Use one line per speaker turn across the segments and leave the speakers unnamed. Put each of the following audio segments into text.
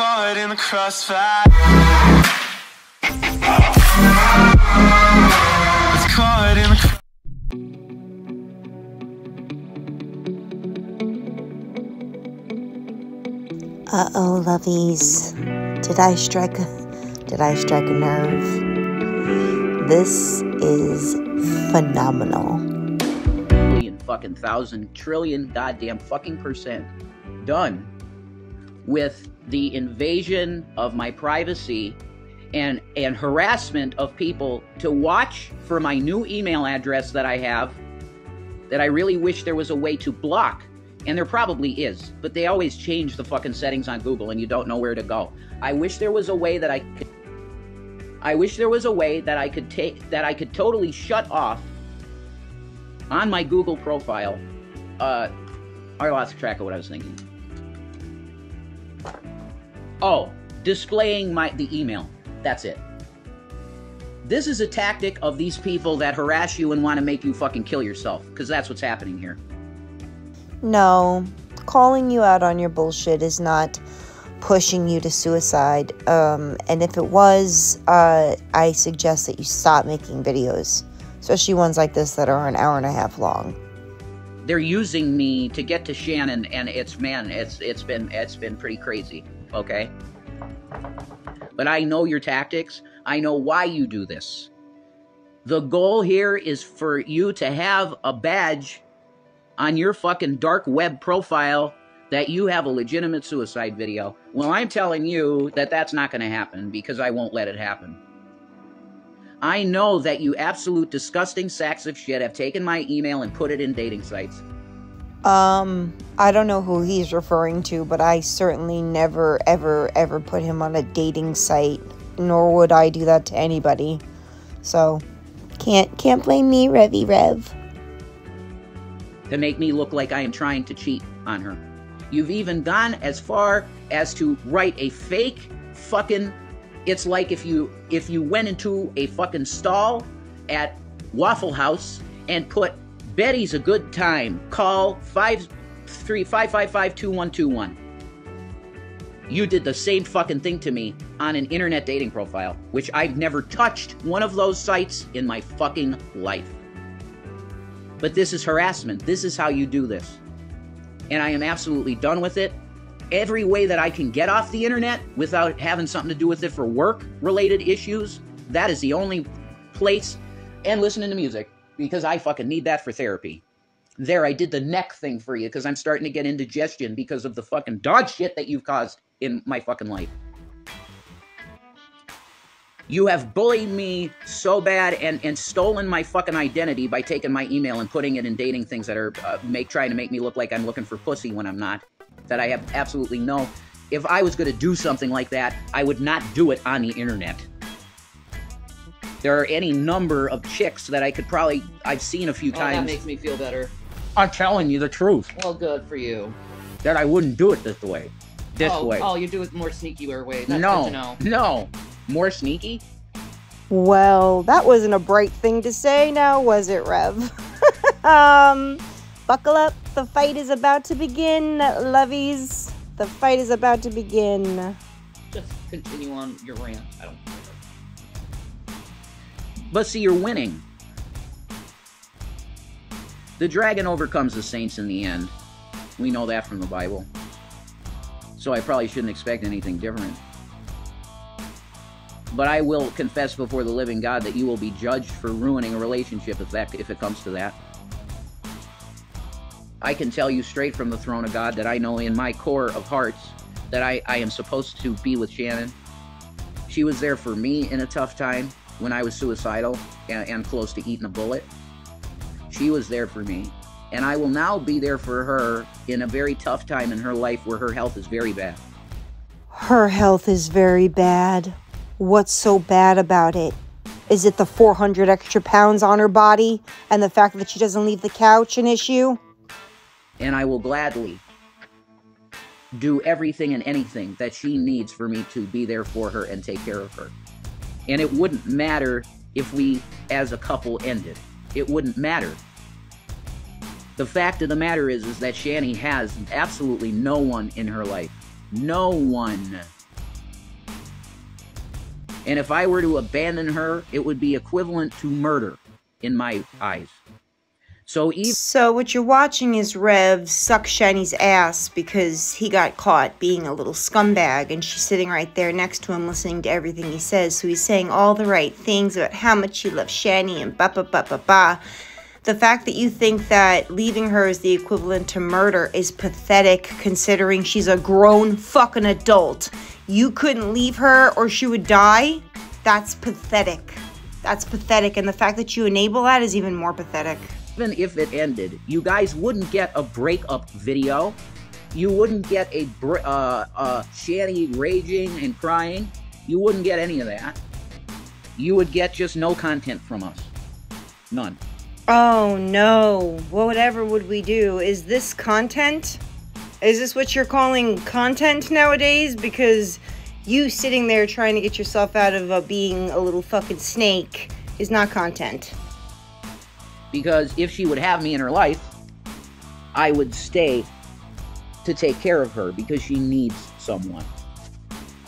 caught in the crossfire. It's caught in the
Uh oh, lovies. Did I strike a did I strike a nerve? This is phenomenal.
million fucking thousand trillion goddamn fucking percent done with the invasion of my privacy and and harassment of people to watch for my new email address that I have that I really wish there was a way to block and there probably is but they always change the fucking settings on Google and you don't know where to go I wish there was a way that I could I wish there was a way that I could take that I could totally shut off on my Google profile. Uh, I lost track of what I was thinking. Oh, displaying my the email. That's it. This is a tactic of these people that harass you and want to make you fucking kill yourself, because that's what's happening here.
No, calling you out on your bullshit is not pushing you to suicide. Um, and if it was, uh, I suggest that you stop making videos, especially ones like this that are an hour and a half long.
They're using me to get to Shannon, and it's man, it's it's been it's been pretty crazy. Okay, but I know your tactics. I know why you do this. The goal here is for you to have a badge on your fucking dark web profile that you have a legitimate suicide video. Well, I'm telling you that that's not going to happen because I won't let it happen. I know that you absolute disgusting sacks of shit have taken my email and put it in dating sites.
Um, I don't know who he's referring to, but I certainly never, ever, ever put him on a dating site, nor would I do that to anybody. So, can't can't blame me, Revy Rev.
to make me look like I am trying to cheat on her. You've even gone as far as to write a fake fucking it's like if you if you went into a fucking stall at Waffle House and put Betty's a good time. Call five three five five five two one two one. You did the same fucking thing to me on an internet dating profile, which I've never touched one of those sites in my fucking life. But this is harassment. This is how you do this. And I am absolutely done with it. Every way that I can get off the internet without having something to do with it for work related issues, that is the only place. And listening to music, because I fucking need that for therapy. There, I did the neck thing for you because I'm starting to get indigestion because of the fucking dog shit that you've caused in my fucking life. You have bullied me so bad and, and stolen my fucking identity by taking my email and putting it in dating things that are uh, make trying to make me look like I'm looking for pussy when I'm not. That I have absolutely no. If I was going to do something like that, I would not do it on the internet. There are any number of chicks that I could probably I've seen a few
Oh, that makes me feel better.
I'm telling you the truth
Well, good for you.
that I wouldn't do it this way. This
oh,
way.
oh, you do it more sneaky way. That's
no,
good to know.
no, more sneaky.
Well, that wasn't a bright thing to say now, was it, Rev? um, buckle up. The fight is about to begin, lovies. The fight is about to begin.
Just continue on your rant. I don't care.
But see, you're winning. The dragon overcomes the saints in the end. We know that from the Bible. So I probably shouldn't expect anything different. But I will confess before the living God that you will be judged for ruining a relationship if that if it comes to that. I can tell you straight from the throne of God that I know in my core of hearts that I, I am supposed to be with Shannon. She was there for me in a tough time when I was suicidal and, and close to eating a bullet. She was there for me. And I will now be there for her in a very tough time in her life where her health is very bad.
Her health is very bad. What's so bad about it? Is it the 400 extra pounds on her body and the fact that she doesn't leave the couch an issue?
And I will gladly do everything and anything that she needs for me to be there for her and take care of her. And it wouldn't matter if we, as a couple, ended. It wouldn't matter. The fact of the matter is, is that Shanny has absolutely no one in her life. No one. And if I were to abandon her, it would be equivalent to murder in my eyes. So even
So what you're watching is Rev suck Shanny's ass because he got caught being a little scumbag and she's sitting right there next to him listening to everything he says. So he's saying all the right things about how much he loves Shanny and ba ba ba ba ba. The fact that you think that leaving her is the equivalent to murder is pathetic considering she's a grown fucking adult. You couldn't leave her or she would die? That's pathetic. That's pathetic. And the fact that you enable that is even more pathetic.
Even if it ended, you guys wouldn't get a breakup video. You wouldn't get a uh, uh, Shanny raging and crying. You wouldn't get any of that. You would get just no content from us. None.
Oh no. Whatever would we do? Is this content? Is this what you're calling content nowadays? Because you sitting there trying to get yourself out of uh, being a little fucking snake is not content.
Because if she would have me in her life, I would stay to take care of her because she needs someone.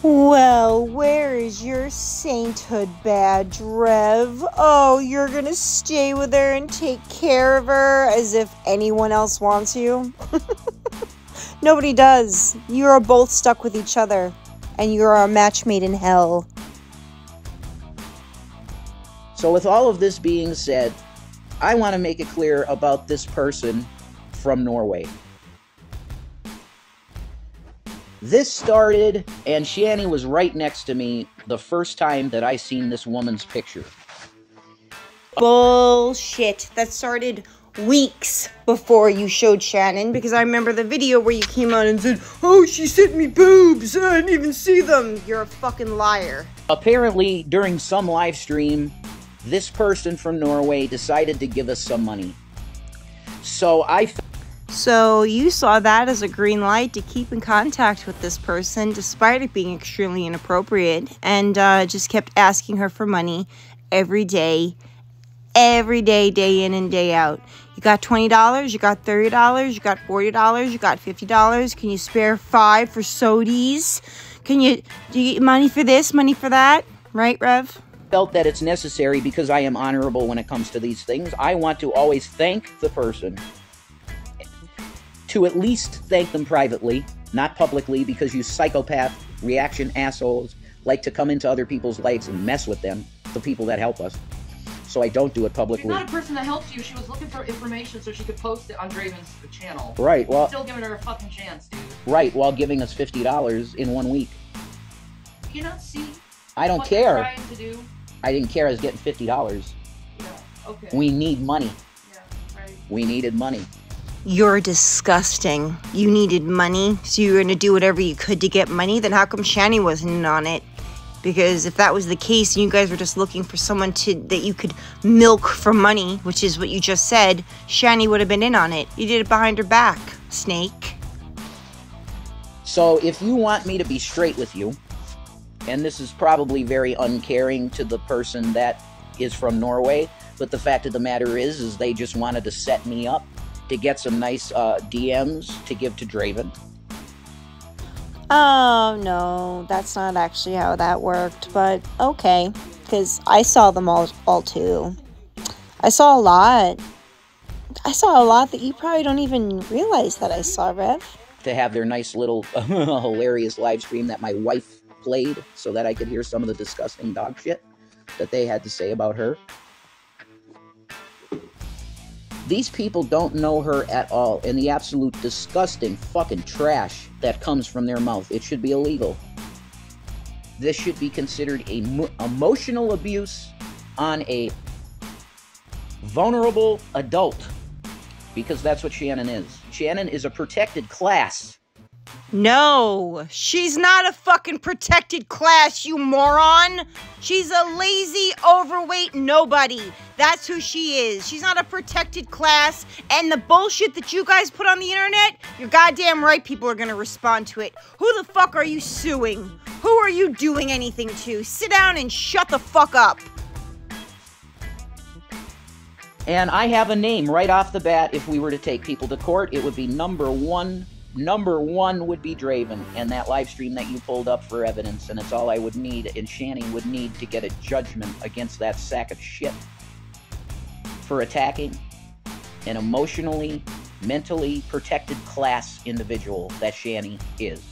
Well, where is your sainthood badge, Rev? Oh, you're gonna stay with her and take care of her as if anyone else wants you? Nobody does. You are both stuck with each other, and you are a match made in hell.
So, with all of this being said, I want to make it clear about this person from Norway. This started, and Shanny was right next to me the first time that I seen this woman's picture.
Bullshit. That started weeks before you showed Shannon because I remember the video where you came on and said, Oh, she sent me boobs. I didn't even see them. You're a fucking liar.
Apparently, during some live stream, this person from Norway decided to give us some money. So I.
So you saw that as a green light to keep in contact with this person despite it being extremely inappropriate and uh, just kept asking her for money every day, every day, day in and day out. You got $20, you got $30, you got $40, you got $50. Can you spare five for sodies? Can you, do you get money for this, money for that? Right, Rev?
Felt that it's necessary because I am honorable when it comes to these things. I want to always thank the person. To at least thank them privately, not publicly, because you psychopath, reaction assholes like to come into other people's lives and mess with them, the people that help us. So I don't do it
She's
publicly.
not a person that helps you. She was looking for information so she could post it on Draven's channel.
Right, well,
Still giving her a fucking chance, dude.
right, while giving us $50 in one week.
You see
I don't care.
trying to do?
I didn't care I was getting $50.
Yeah, okay.
We need money.
yeah, right.
We needed money.
You're disgusting. You needed money, so you were gonna do whatever you could to get money. Then how come Shanny wasn't in on it? Because if that was the case, and you guys were just looking for someone to that you could milk for money, which is what you just said, Shanny would have been in on it. You did it behind her back, Snake.
So if you want me to be straight with you, and this is probably very uncaring to the person that is from Norway, but the fact of the matter is, is they just wanted to set me up to get some nice uh, DMs to give to Draven.
Oh no, that's not actually how that worked, but okay, because I saw them all, all too. I saw a lot. I saw a lot that you probably don't even realize that I saw, Rev.
to have their nice little hilarious live stream that my wife played so that I could hear some of the disgusting dog shit that they had to say about her. These people don't know her at all, and the absolute disgusting fucking trash that comes from their mouth. It should be illegal. This should be considered a mo- emotional abuse on a vulnerable adult because that's what Shannon is. Shannon is a protected class.
No, she's not a fucking protected class, you moron. She's a lazy, overweight nobody. That's who she is. She's not a protected class. And the bullshit that you guys put on the internet, you're goddamn right people are gonna respond to it. Who the fuck are you suing? Who are you doing anything to? Sit down and shut the fuck up.
And I have a name right off the bat. If we were to take people to court, it would be number one number one would be Draven and that live stream that you pulled up for evidence, and it's all I would need, and Shanny would need to get a judgment against that sack of shit for attacking an emotionally, mentally protected class individual that Shanny is.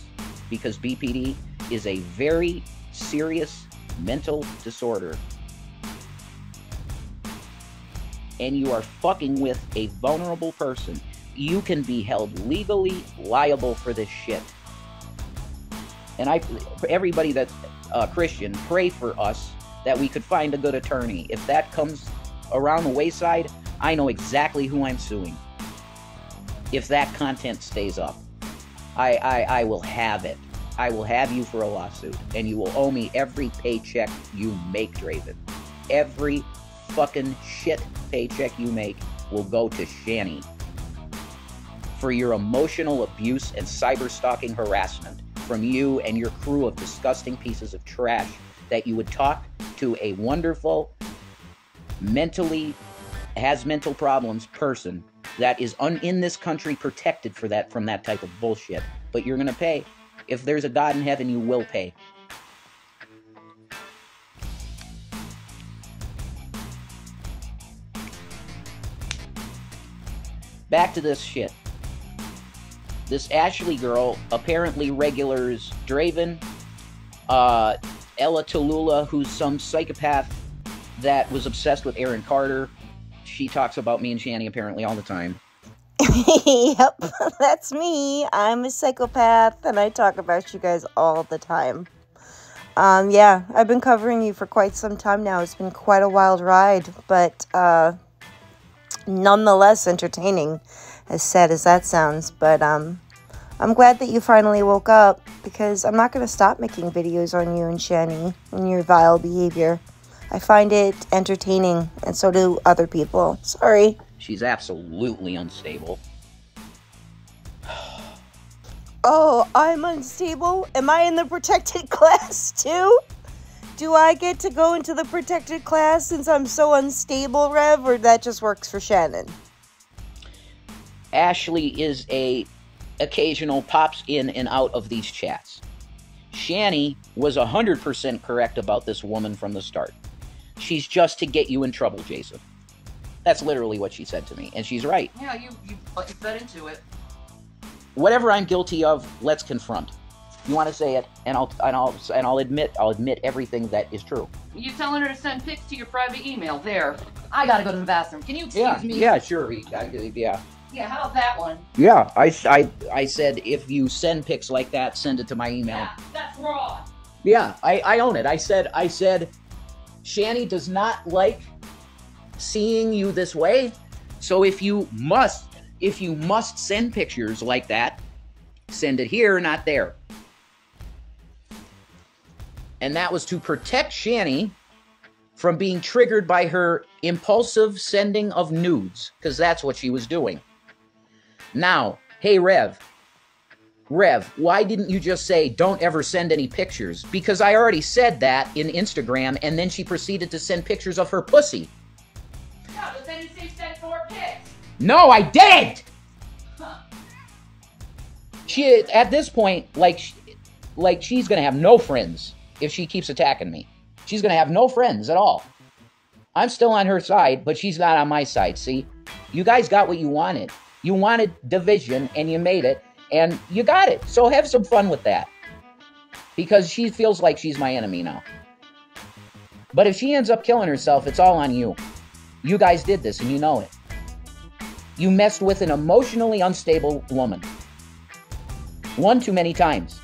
Because BPD is a very serious mental disorder. And you are fucking with a vulnerable person you can be held legally liable for this shit. And I, everybody that's uh, Christian, pray for us that we could find a good attorney. If that comes around the wayside, I know exactly who I'm suing. If that content stays up, I, I, I will have it. I will have you for a lawsuit, and you will owe me every paycheck you make, Draven. Every fucking shit paycheck you make will go to Shanny for your emotional abuse and cyber stalking harassment from you and your crew of disgusting pieces of trash that you would talk to a wonderful, mentally has mental problems person that is un- in this country protected for that from that type of bullshit. But you're gonna pay. If there's a God in heaven, you will pay. Back to this shit. This Ashley girl apparently regulars Draven, uh, Ella Tallulah, who's some psychopath that was obsessed with Aaron Carter. She talks about me and Shanny apparently all the time.
yep, that's me. I'm a psychopath and I talk about you guys all the time. Um, yeah, I've been covering you for quite some time now. It's been quite a wild ride, but uh, nonetheless entertaining, as sad as that sounds. But um, I'm glad that you finally woke up because I'm not going to stop making videos on you and Shanny and your vile behavior. I find it entertaining, and so do other people. Sorry.
She's absolutely unstable.
Oh, I'm unstable? Am I in the protected class too? Do I get to go into the protected class since I'm so unstable, Rev, or that just works for Shannon?
Ashley is a occasional pops in and out of these chats. Shanny was 100% correct about this woman from the start. She's just to get you in trouble, Jason. That's literally what she said to me, and she's right.
Yeah, you you, you fed into it.
Whatever I'm guilty of, let's confront. You want to say it, and I'll and I'll and I'll admit I'll admit everything that is true.
You telling her to send pics to your private email. There. I gotta go to the bathroom. Can you excuse
Yeah,
me?
yeah, sure, I- yeah,
Yeah, how about that one?
yeah. I, I I said if you send pics like that, send it to my email.
Yeah, that's raw.
Yeah, I, I own it. I said I said Shanny does not like seeing you this way. So if you must if you must send pictures like that, send it here, not there. And that was to protect Shanny from being triggered by her impulsive sending of nudes, because that's what she was doing. Now, hey Rev, Rev, why didn't you just say don't ever send any pictures? Because I already said that in Instagram, and then she proceeded to send pictures of her pussy.
Yeah, but then you send four pics.
No, I didn't. She at this point, like, sh- like she's gonna have no friends if she keeps attacking me. She's gonna have no friends at all. I'm still on her side, but she's not on my side. See, you guys got what you wanted. You wanted division, and you made it, and you got it. So have some fun with that, because she feels like she's my enemy now. But if she ends up killing herself, it's all on you. You guys did this, and you know it. You messed with an emotionally unstable woman. One too many times.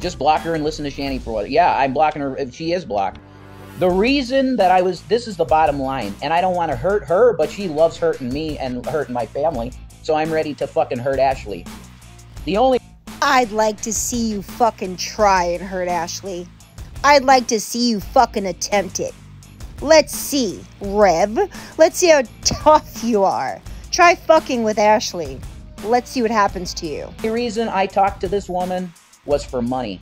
Just block her and listen to Shanny for what? Yeah, I'm blocking her. if She is blocked. The reason that I was, this is the bottom line, and I don't want to hurt her, but she loves hurting me and hurting my family, so I'm ready to fucking hurt Ashley. The only
I'd like to see you fucking try and hurt Ashley. I'd like to see you fucking attempt it. Let's see, Rev. Let's see how tough you are. Try fucking with Ashley. Let's see what happens to you.
The reason I talked to this woman was for money.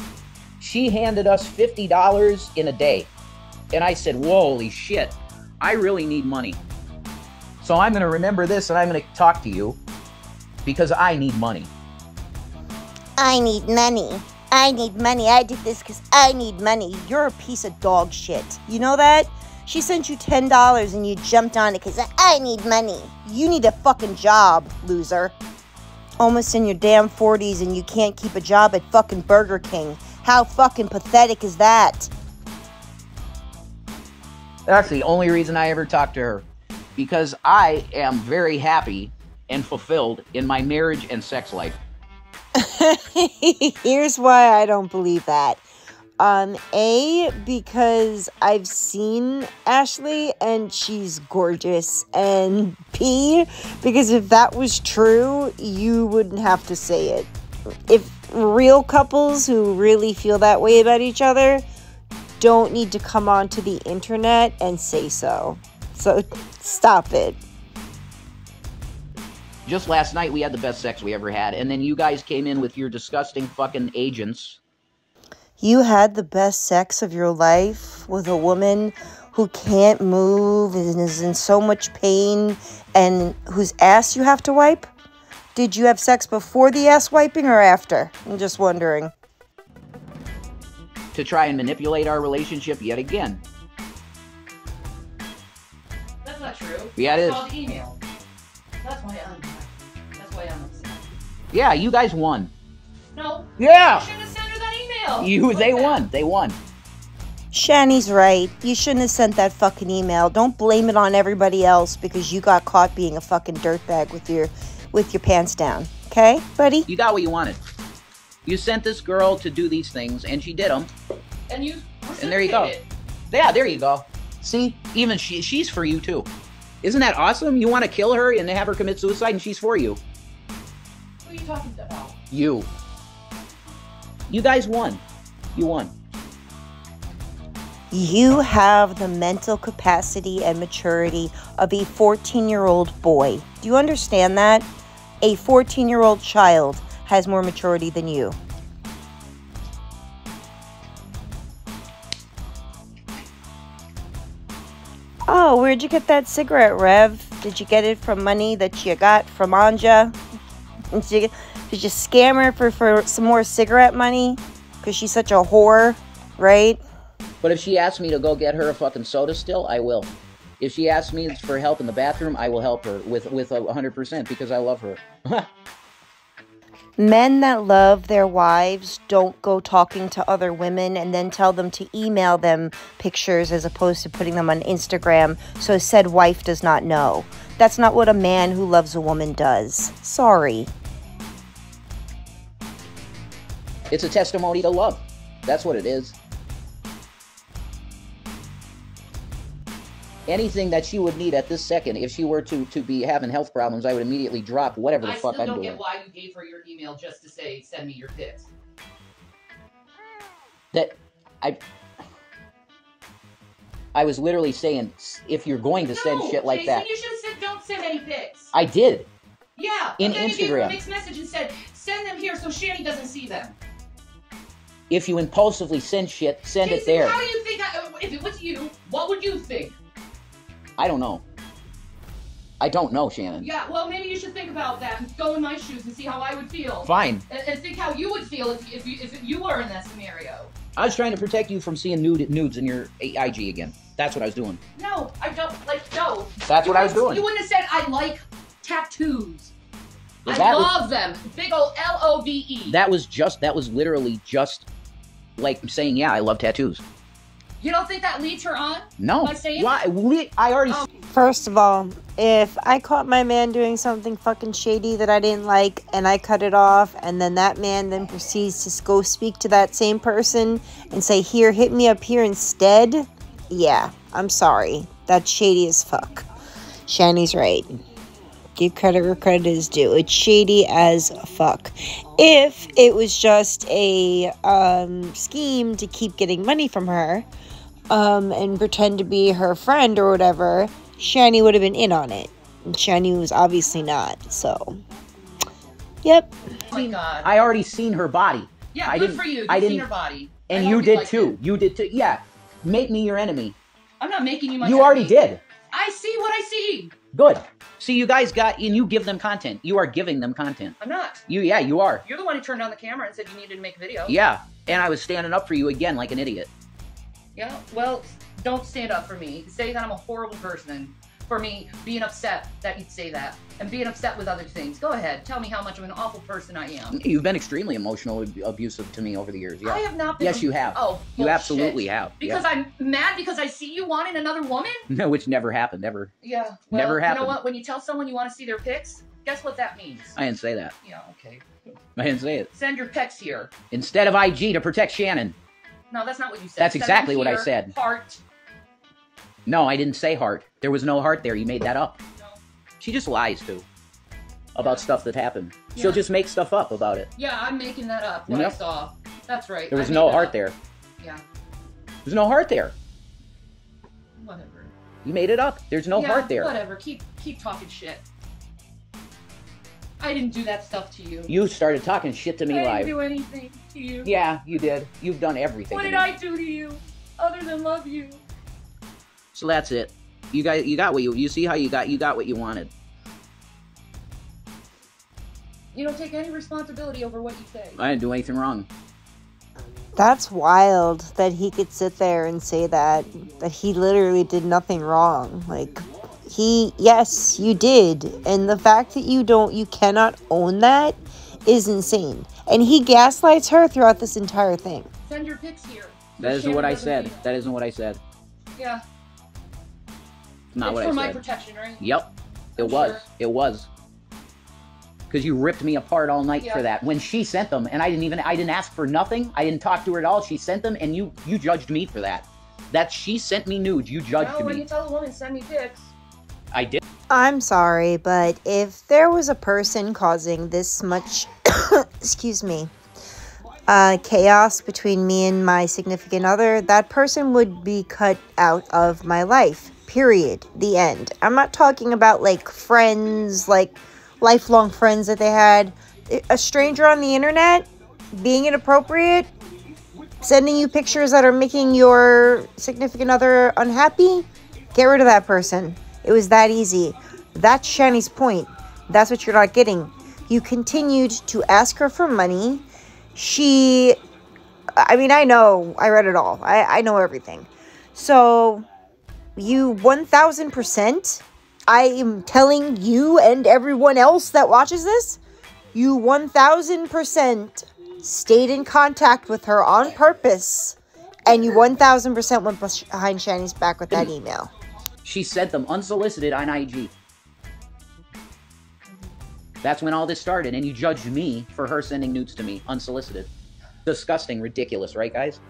She handed us $50 in a day. And I said, Holy shit, I really need money. So I'm going to remember this and I'm going to talk to you because I need money.
I need money. I need money. I did this because I need money. You're a piece of dog shit. You know that? She sent you $10 and you jumped on it because I need money. You need a fucking job, loser. Almost in your damn 40s and you can't keep a job at fucking Burger King. How fucking pathetic is that?
That's the only reason I ever talked to her. Because I am very happy and fulfilled in my marriage and sex life.
Here's why I don't believe that. Um, A, because I've seen Ashley and she's gorgeous. And B, because if that was true, you wouldn't have to say it. If real couples who really feel that way about each other don't need to come onto the internet and say so. So stop it.
Just last night, we had the best sex we ever had, and then you guys came in with your disgusting fucking agents.
You had the best sex of your life with a woman who can't move and is in so much pain and whose ass you have to wipe? Did you have sex before the ass wiping or after? I'm just wondering.
To try and manipulate our relationship yet again.
That's not true.
Yeah, it
I
is.
saw email. That's why I'm. That's why I'm upset.
Yeah, you guys won.
No.
Yeah.
You shouldn't have sent her that email.
You,
Like
they
that.
won. They won.
Shanny's right. You shouldn't have sent that fucking email. Don't blame it on everybody else because you got caught being a fucking dirtbag with your with your pants down. Okay, buddy?
You got what you wanted. You sent this girl to do these things, and she did them.
And you.
And there you go.
reciprocated.
Yeah, there you go. See, even she, she's for you too. Isn't that awesome? You want to kill her and have her commit suicide, and she's for you.
Who are you talking about?
You. You guys won. You won.
You have the mental capacity and maturity of a 14 year old boy. Do you understand that? A 14 year old child has more maturity than you. Oh, where'd you get that cigarette, Rev? Did you get it from money that you got from Anja? Did you, did you scam her for, for some more cigarette money? Because she's such a whore, right?
But if she asks me to go get her a fucking soda still, I will. If she asks me for help in the bathroom, I will help her with with a 100% because I love her.
Men that love their wives don't go talking to other women and then tell them to email them pictures as opposed to putting them on Instagram so said wife does not know. That's not what a man who loves a woman does. Sorry.
It's a testimony to love. That's what it is. Anything that she would need at this second, if she were to to be having health problems, I would immediately drop whatever the
I
fuck
still
I'm
don't
doing.
get why you gave her your email just to say send me your pics.
That I I was literally saying, if you're going to send
no,
shit like
Jason,
that,
you should have said don't send any pics.
I did.
yeah.
in
and then you gave a
Instagram.
mixed message and said send them here so Shanny doesn't see them.
If you impulsively send shit, send it
Jason,
there.
How do you think? I, if it was you, what would you think?
I don't know. I don't know, Shannon.
Yeah. Well, maybe you should think about that and go in my shoes and see how I would feel.
Fine.
And, and think how you would feel if, if, you, if you were in that scenario.
I was trying to protect you from seeing nude nudes in your IG again. That's what I was doing.
No, I don't like no.
That's
You
what I was doing.
You wouldn't have said I like tattoos. I
That was-
love them. Big ol' L O V E.
That was just that was literally just like saying, yeah, I love tattoos.
You don't think that leads her on?
No. Why? We, I already.
Oh.
First of all, if I caught my man doing something fucking shady that I didn't like and I cut it off, and then that man then proceeds to go speak to that same person and say, Here, hit me up here instead, yeah, I'm sorry. That's shady as fuck. Shanny's right. Give credit where credit is due. It's shady as fuck. If it was just a um, scheme to keep getting money from her, um, and pretend to be her friend or whatever, Shanny would have been in on it. And Shanny was obviously not. So, yep.
Oh my god.
I already seen her body.
yeah,
I
good
didn't-
for you. You've
I
seen
didn't-
her body.
And you did
liked
too.
it.
You did too. Yeah. Make me your enemy.
I'm not making you my
you already did.
I see what I see.
Good. See, you guys got, and you give them content. You are giving them content.
I'm not.
You, yeah, you are.
You're the one who turned on the camera and said you needed to make a video.
Yeah, and I was standing up for you again like an idiot.
Yeah. Well, don't stand up for me. Say that I'm a horrible person for me being upset that you'd say that and being upset with other things. Go ahead. Tell me how much of an awful person I am.
You've been extremely emotional, abusive to me over the years. Yeah.
I have not been.
Yes, you have.
Oh, bullshit.
you absolutely have.
Because I'm mad because I see you wanting another woman?
yeah. Which never happened, ever.
Yeah. Well,
Never
You
happened.
know what? When you tell someone you want to see their pics, guess what that means?
I didn't say that.
Yeah, okay.
I didn't say it.
Send your pics here.
Instead of IG to protect Shannon.
No, that's not what you said.
That's exactly what I said.
Heart.
No, I didn't say heart. There was no heart there. You made that up.
No.
She just lies too. About stuff that happened.
Yeah.
She'll just make stuff up about it.
Yeah, I'm making that up. What I saw. That's right.
There was no heart
up.
there.
Yeah.
There's no heart there.
Whatever.
You made it up. There's no
yeah,
heart there.
Whatever. Keep keep talking shit. I didn't do that stuff to you.
You started talking shit to me
I
live.
didn't do anything to you.
Yeah, you did. You've done everything.
What
to
did
me.
I do to you other than love you?
So that's it. You got you got what you you see how you got you got what you wanted.
You don't take any responsibility over what you say.
I didn't do anything wrong.
That's wild that he could sit there and say that that he literally did nothing wrong. Like he yes, you did. And the fact that you don't you cannot own that is insane. And he gaslights her throughout this entire thing.
Send your pics here.
That isn't what I said.
need.
That isn't what I said.
Yeah.
Not
it's
what
for
I
my protection, right?
Yep. It
I'm
was.
sure.
It was. Cause you ripped me apart all night
Yeah.
for that. When she sent them, and I didn't even I didn't ask for nothing. I didn't talk to her at all. She sent them, and you you judged me for that. That she sent me nudes. You judged
No, when you tell a woman send me pics,
I did.
I'm sorry, but if there was a person causing this much, excuse me, uh, chaos between me and my significant other, that person would be cut out of my life. Period. The end. I'm not talking about like friends, like lifelong friends that they had. A stranger on the internet being inappropriate, sending you pictures that are making your significant other unhappy, get rid of that person. It was that easy. That's Shanny's point. That's what you're not getting. You continued to ask her for money. She, I mean, I know, I read it all, I, I know everything. So, you 1000%, I am telling you and everyone else that watches this, you 1000% stayed in contact with her on purpose. And you 1000% went behind Shanny's back with that email.
She sent them unsolicited on IG. That's when all this started, and you judged me for her sending nudes to me unsolicited. Disgusting, ridiculous, right, guys?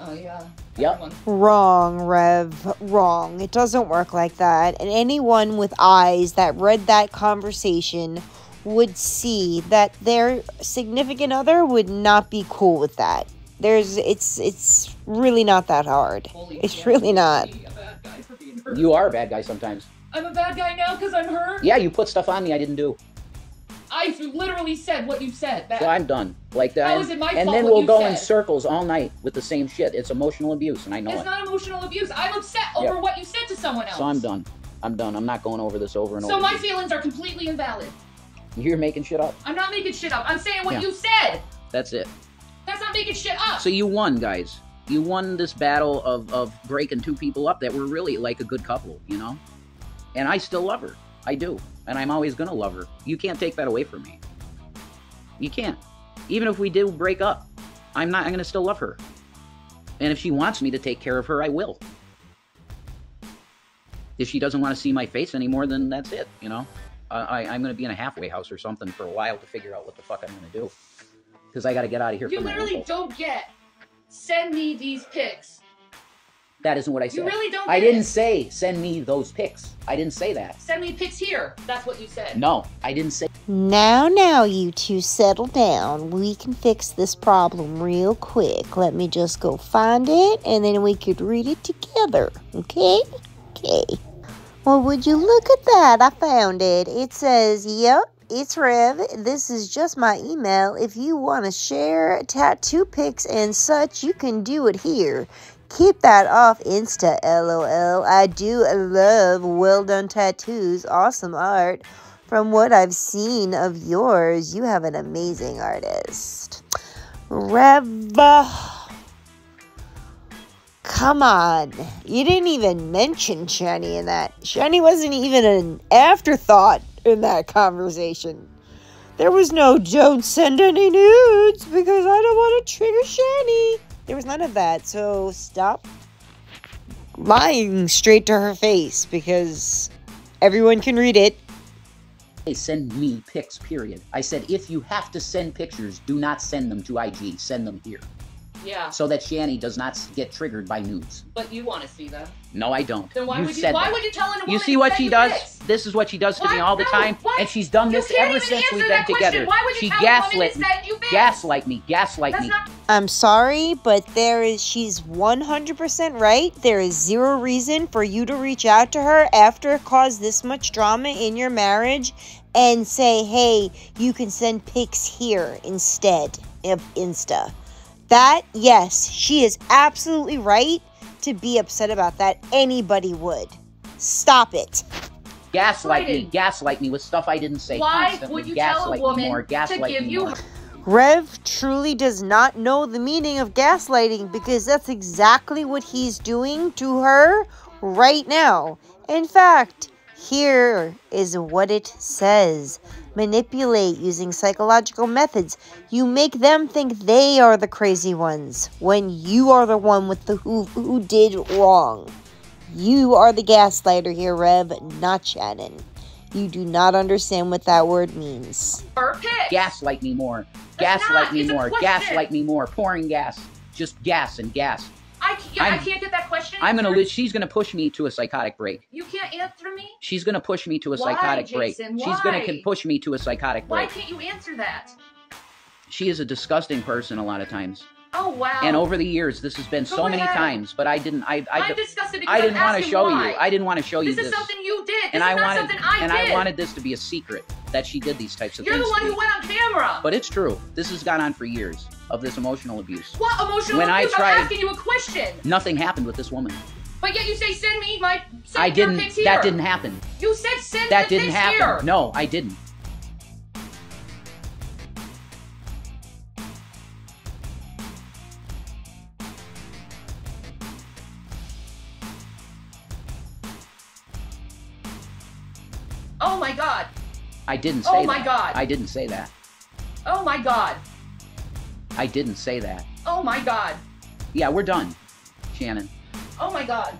oh yeah.
Yep.
Wrong, Rev. Wrong. It doesn't work like that. And anyone with eyes that read that conversation would see that their significant other would not be cool with that. There's it's it's really not that hard.
Holy
It's really not.
You are a bad guy sometimes.
I'm a bad guy now because I'm hurt.
Yeah, you put stuff on me I didn't do.
I literally said what you said. That,
So I'm done. Like that.
How is it my
and
fault
then we'll go in circles all night with the same shit. It's emotional abuse, and I know
it's
it.
not emotional abuse. I'm upset over
Yeah.
what you said to someone else.
So I'm done. I'm done. I'm not going over this over and
So
over.
So my
again.
feelings are completely invalid.
You're making shit up.
I'm not making shit up. I'm saying what
Yeah.
you said.
That's it.
That's not making shit up.
So you won, guys. You won this battle of, of breaking two people up that were really like a good couple, you know? And I still love her. I do. And I'm always gonna love her. You can't take that away from me. You can't. Even if we do break up, I'm not I'm gonna still love her. And if she wants me to take care of her, I will. If she doesn't want to see my face anymore, then that's it, you know? I, I'm gonna be in a halfway house or something for a while to figure out what the fuck I'm gonna do. Because I gotta get out of here
you literally don't get. Send me these pics.
That isn't what I said.
You really don't.
I didn't
it.
say send me those pics. I didn't say that.
Send me pics here. That's what you said.
No, I didn't say.
Now, now, you two settle down. We can fix this problem real quick. Let me just go find it and then we could read it together. Okay? Okay. Well, would you look at that? I found it. It says, Yep, it's Rev. This is just my email. If you want to share tattoo pics and such, you can do it here. Keep that off Insta, lol. I do love well done tattoos, awesome art. From what I've seen of yours, you have an amazing artist. Rev. Come on. You didn't even mention Shanny in that. Shanny wasn't even an afterthought in that conversation. There was no don't send any nudes because I don't want to trigger Shanny. There was none of that. So stop lying straight to her face because everyone can read it.
Hey, send me pics, period. I said, if you have to send pictures, do not send them to IG. Send them here.
Yeah,
So that Shanny does not get triggered by nudes.
but you want to see them.
No, I don't.
Then why
you
would you? Why
that.
would you tell an woman
You see what she does?
pics?
This is what she does to me all the
No,
time.
why?
And she's done
You
this ever since we've been together.
Why would you
she
tell a woman to
gaslit me.
you?
Gaslight me. Gaslight
That's
me.
not.
I'm sorry, but there is she's 100% right. There is zero reason for you to reach out to her after it caused this much drama in your marriage and say, "Hey, you can send pics here instead of Insta." That, yes, she is absolutely right to be upset about that. Anybody would. Stop it.
Gaslight me. Gaslight me with stuff I didn't say.
Why
constantly.
would you tell a woman
me more.
to give you
more.
Rev truly does not know the meaning of gaslighting because that's exactly what he's doing to her right now. In fact, here is what it says manipulate using psychological methods. You make them think they are the crazy ones when you are the one with the who, who did wrong. You are the gaslighter here, Rev, not Shannon. You do not understand what that word means.
Her.
Gaslight me more. Gaslight me more. Gaslight me more. Pouring gas. Just gas and gas.
I can't, I can't get that question.
I'm gonna.
answered.
Li- she's gonna push me to a psychotic break.
You can't answer me.
She's gonna push me to a
Why,
psychotic break.
Jason?
She's gonna can push me to a psychotic break.
Why can't you answer that?
She is a disgusting person a lot of times.
Oh wow.
And over the years, this has been so many times, but I didn't. I. I,
I'm disgusted because
I didn't want to show
why.
you. I didn't want to show you
This
this.
is something you did. This
and
is
I
not
wanted,
something I did. and.
I wanted this to be a secret that she did these types of things.
You're
the
one who went on camera.
But it's true. This has gone on for years of this emotional abuse.
what emotional
when I
abuse?
tried-
I'm asking you a question.
Nothing happened with this woman.
But yet you say send me my. Send
I didn't.
pics here.
That didn't happen.
You said send
That didn't happen.
here.
No, I didn't.
Oh my god.
I didn't say
oh
that. Oh that.
my God.
I didn't say that.
Oh my god.
I didn't say that.
Oh my god.
Yeah, we're done, Shannon.
Oh my god.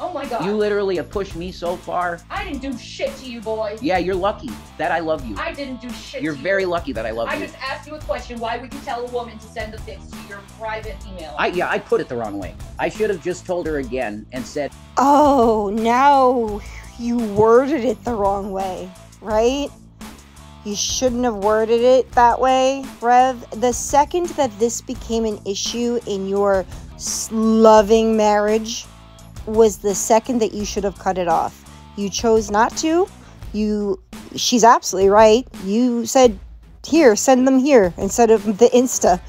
Oh my god.
You literally have pushed me so far.
I didn't do shit to you, boy.
Yeah, you're lucky that I love you.
I didn't do shit
You're
to
very
you.
lucky that I love
I
you.
I just asked you a question. Why would you tell a woman to send the pics to your private email?
I yeah, I put it the wrong way. I should have just told her again and said,
Oh, now you worded it the wrong way, right? You shouldn't have worded it that way, Rev. The second that this became an issue in your loving marriage was the second that you should have cut it off. You chose not to. You she's absolutely right. You said here, send them here instead of the Insta.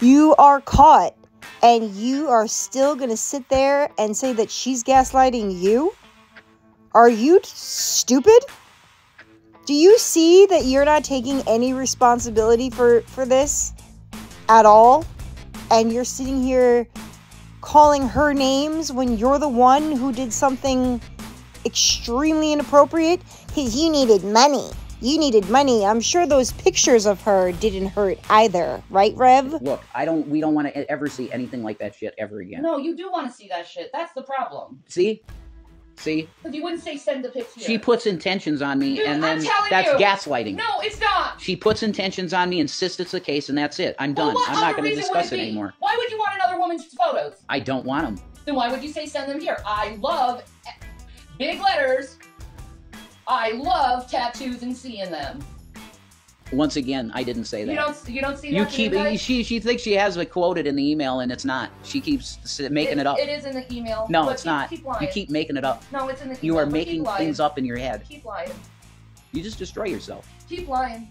You are caught and you are still going to sit there and say that she's gaslighting you? Are you stupid? Do you see that you're not taking any responsibility for for this at all? And you're sitting here calling her names when you're the one who did something extremely inappropriate cuz you needed money. You needed money. I'm sure those pictures of her didn't hurt either, right, Rev?
"Look, I don't. We don't want to ever see anything like that shit ever again."
No, you do want to see that shit. That's the problem.
See, see,
Because you wouldn't say send the here.
she puts intentions on me,
Dude,
and then that's
you.
gaslighting.
No, it's not.
She puts intentions on me, insists it's the case, and that's it. I'm done. I'm not going to discuss it
be?
anymore.
Why would you want another woman's photos?
I don't want them.
Then why would you say send them here? I love eh, big letters. I love tattoos and seeing them.
Once again, I didn't say that.
You don't. You don't see
You keep she she thinks she has it quoted in the email and it's not. She keeps making it, up.
It is in the email.
no, it's
keep,
not.
Keep lying.
you keep making it up.
No, it's in the email.
You are making things up in your head.
Keep lying.
You just destroy yourself.
Keep lying.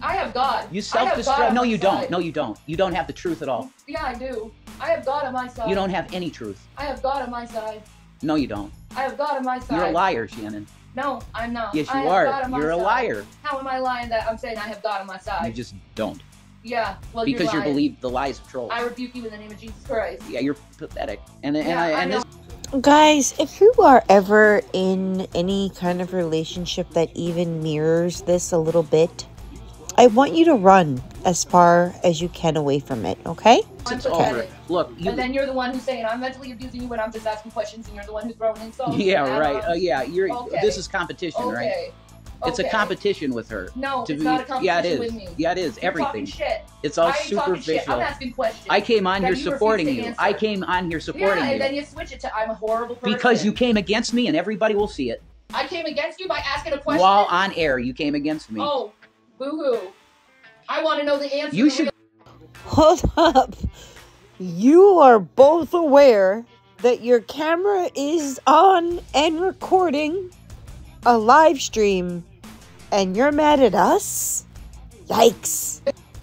I have God.
you
I have God
self-destruct. No, you don't. No, you don't. You don't have the truth at all.
Yeah, I do. I have God on my side.
You don't have any truth.
I have God on my side.
No, you don't.
I have God on my side.
You're a liar, Shannon.
No, I'm not.
Yes,
I
you
have God
are.
on my
You're a
side.
liar.
How am I lying that I'm saying I have God on my side?
You just don't.
yeah, well,
Because
you're
you
lying.
believe the lies of trolls.
I rebuke you in the name of Jesus Christ.
Yeah, you're pathetic. And and,
Yeah,
I,
I
and
know.
this
Guys, if you are ever in any kind of relationship that even mirrors this a little bit, I want you to run as far as you can away from it, okay?
it's
I'm
over.
pathetic.
Look, you.
And then you're the one who's saying I'm mentally abusing you when I'm just asking questions, and you're the one who's throwing insults.
yeah,
and
right. Uh, yeah, you're.
Okay.
This is competition, right?
Okay.
It's a competition with her.
No,
To
it's
be-
not a competition
yeah, it is.
with me.
Yeah, it is.
You're
Everything.
shit.
It's all
I ain't talking shit.
superficial.
I'm asking questions.
I came on here
you
supporting you.
answer.
I came on here supporting
yeah, and
you
then you switch it to I'm a horrible person.
because you came against me, and everybody will see it.
I came against you by asking a question.
While on air, you came against me.
Oh, boo hoo. I want to know the answer.
You should-
Hold up. You are both aware that your camera is on and recording a live stream, and you're mad at us? Yikes.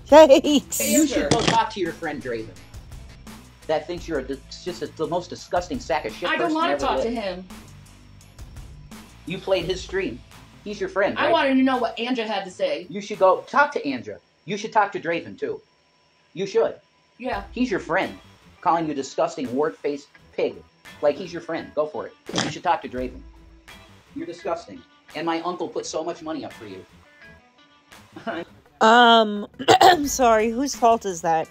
Yikes.
You should go talk to your friend Draven. That thinks you're a, just a, the most disgusting sack of shit.
I don't
person
want
ever
to talk to him.
You played his stream. He's your friend.
I
right?
wanted to know what Anja had to say.
You should go talk to Andra. You should talk to Draven too. You should.
Yeah.
He's your friend. Calling you disgusting wart-faced pig. Like he's your friend. Go for it. You should talk to Draven. You're disgusting. And my uncle put so much money up for you.
Um, I'm sorry, whose fault is that?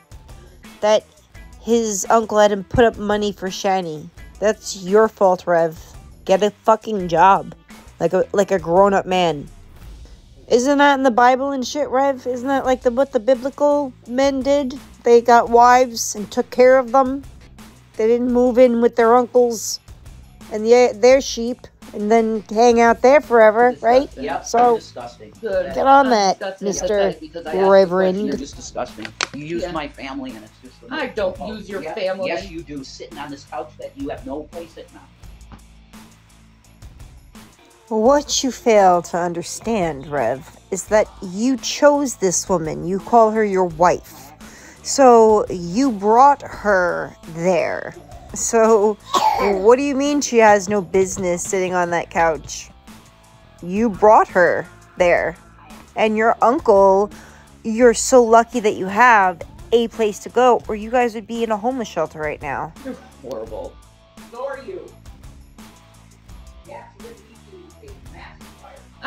That his uncle had him put up money for Shanny. That's your fault, Rev. Get a fucking job. Like a like a grown up man. Isn't that in the Bible and shit, Rev? Isn't that like the what the biblical men did? They got wives and took care of them. They didn't move in with their uncles and the, their sheep and then hang out there forever, right?
Disgusting. Yep.
So-
disgusting.
Get on that. Mr.
Pathetic because I asked you
Reverend.
questions. You're just disgusting. You use
Yeah.
my family and it's just. the
I don't use your
yeah,
family.
Yes, you do. Sitting on this couch that you have no place sitting on.
What you fail to understand, Rev, is that you chose this woman. You call her your wife. So you brought her there. So what do you mean she has no business sitting on that couch? You brought her there. And your uncle, you're so lucky that you have a place to go, or you guys would be in a homeless shelter right now.
You're horrible. So are you.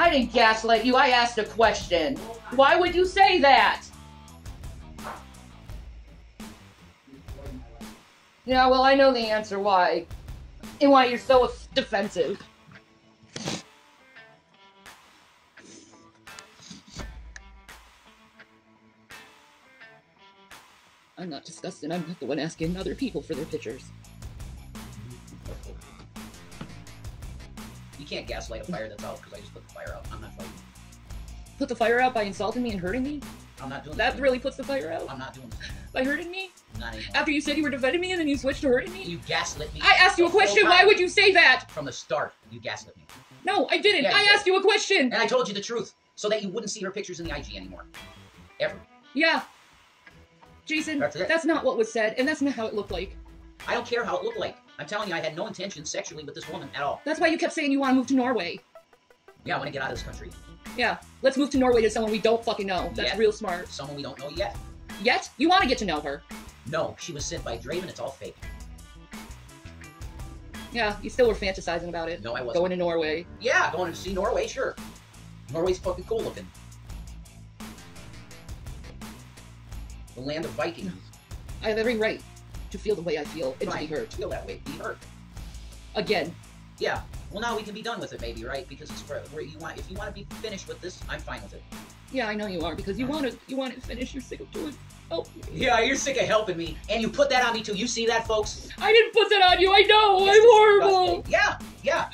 I didn't gaslight you. I asked a question. Why would you say that? Yeah, well, I know the answer why. And why you're so defensive. I'm not disgusted. I'm not the one asking other people for their pictures.
Can't gaslight a fire that's out because I just put the fire out. I'm not fighting.
Put the fire out by insulting me and hurting me?
I'm not doing
That
this.
really puts the fire out?
I'm not doing this.
By hurting me?
Not anymore.
After you said you were defending me and then you switched to hurting me?
You gaslit me.
I asked you a
oh, oh,
question. Why would you say that?
From the start, you gaslit me.
No, I didn't.
Yeah,
I
did.
asked you a question.
And I told you the truth so that you wouldn't see her pictures in the IG anymore. Ever.
Yeah. Jason,
That's
that's, not what was said, and that's not how it looked like.
I don't care how it looked like. I'm telling you, I had no intention sexually with this woman at all.
That's why you kept saying you want to move to Norway.
Yeah, I want to get out of this country.
Yeah, let's move to Norway to someone we don't fucking know. That's
Yeah.
real smart.
Someone we don't know yet.
Yet, you want to get to know her.
No, she was sent by Draven. It's all fake.
Yeah, you still were fantasizing about it.
No, I wasn't.
Going to Norway.
Yeah, going to see Norway, sure. Norway's fucking cool looking. The land of Vikings.
I have every right to feel the way I feel and to be hurt.
Feel that way. Be hurt.
Again.
Yeah. Well, now we can be done with it, maybe, right? Because it's where, where you want. If you want to be finished with this, I'm fine with it.
Yeah, I know you are because you uh-huh. want to. You want to finish. You're sick of doing. Oh,
Yeah, you're sick of helping me, and you put that on me too. You see that, folks?
I didn't put that on you. I know. I'm horrible.
Yeah, yeah.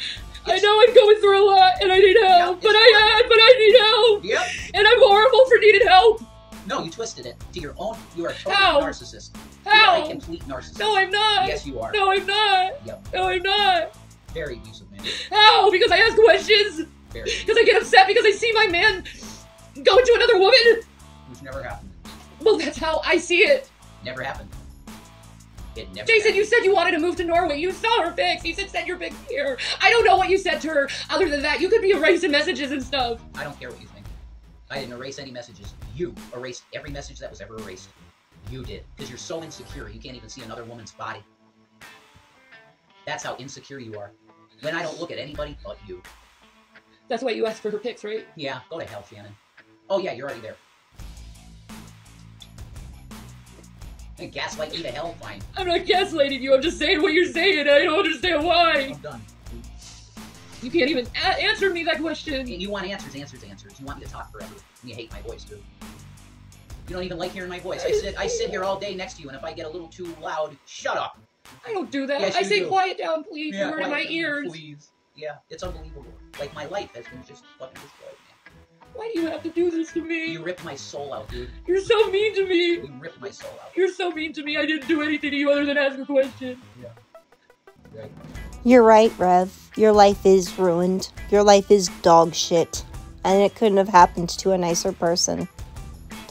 I know I'm going through a lot and I need help, but I had, but I need help,
Yep.
and I'm horrible for needing help.
No, you twisted it to your own. You are a total narcissist.
How?
You are a complete narcissist.
No, I'm not.
Yes, you are.
No, I'm not.
Yep.
No, I'm not.
Very abusive man.
How? Because I ask questions.
Very.
Because I get upset because I see my man go to another woman.
Which never happened.
Well, that's how I see it.
Never happened. It never
Jason, you said you wanted to move to Norway. You saw her pics. You said send your pics here. I don't know what you said to her. Other than that, you could be erasing messages and stuff.
I don't care what you think. I didn't erase any messages. You erased every message that was ever erased. You did. Because you're so insecure, you can't even see another woman's body. That's how insecure you are. When I don't look at anybody but you.
That's why you asked for her pics, right?
Yeah, go to hell, Shannon. Oh, yeah, you're already there. And gaslight me to hell, fine.
I'm not gaslighting you. I'm just saying what you're saying. I don't understand why.
I'm done.
You can't even a- answer me that question.
And you want answers, answers, answers. You want me to talk forever. And you hate my voice, too. You don't even like hearing my voice. I sit, I sit here all day next to you, and if I get a little too loud, shut up.
I don't do that.
Yes,
I say
do.
quiet down, please.
Yeah,
You're in my
quiet down,
ears.
Please. Yeah, it's unbelievable. Like my life has been just fucking destroyed, man.
Why do you have to do this to me?
You ripped my soul out, dude.
You're so mean to me.
You ripped my soul out.
You're so mean to me. I didn't do anything to you other than ask a question.
Right.
You're right, Rev. Your life is ruined. Your life is dog shit. And it couldn't have happened to a nicer person.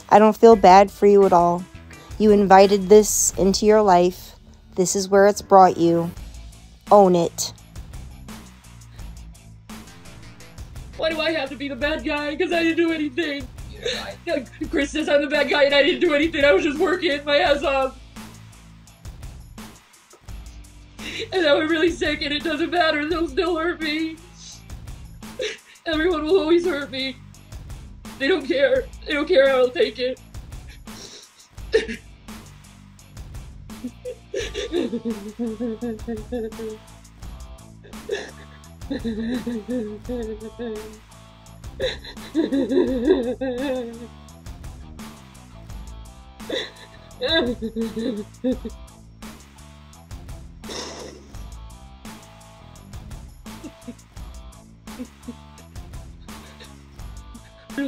I don't feel bad for you at all. You invited this into your life. This is where it's brought you. Own it.
Why do I have to be the bad guy? Because I didn't do anything. Chris says I'm the bad guy and I didn't do anything. I was just working my ass off. And now I'm really sick and it doesn't matter. They'll still hurt me. Everyone will always hurt me. They don't care. They don't care how I'll take it.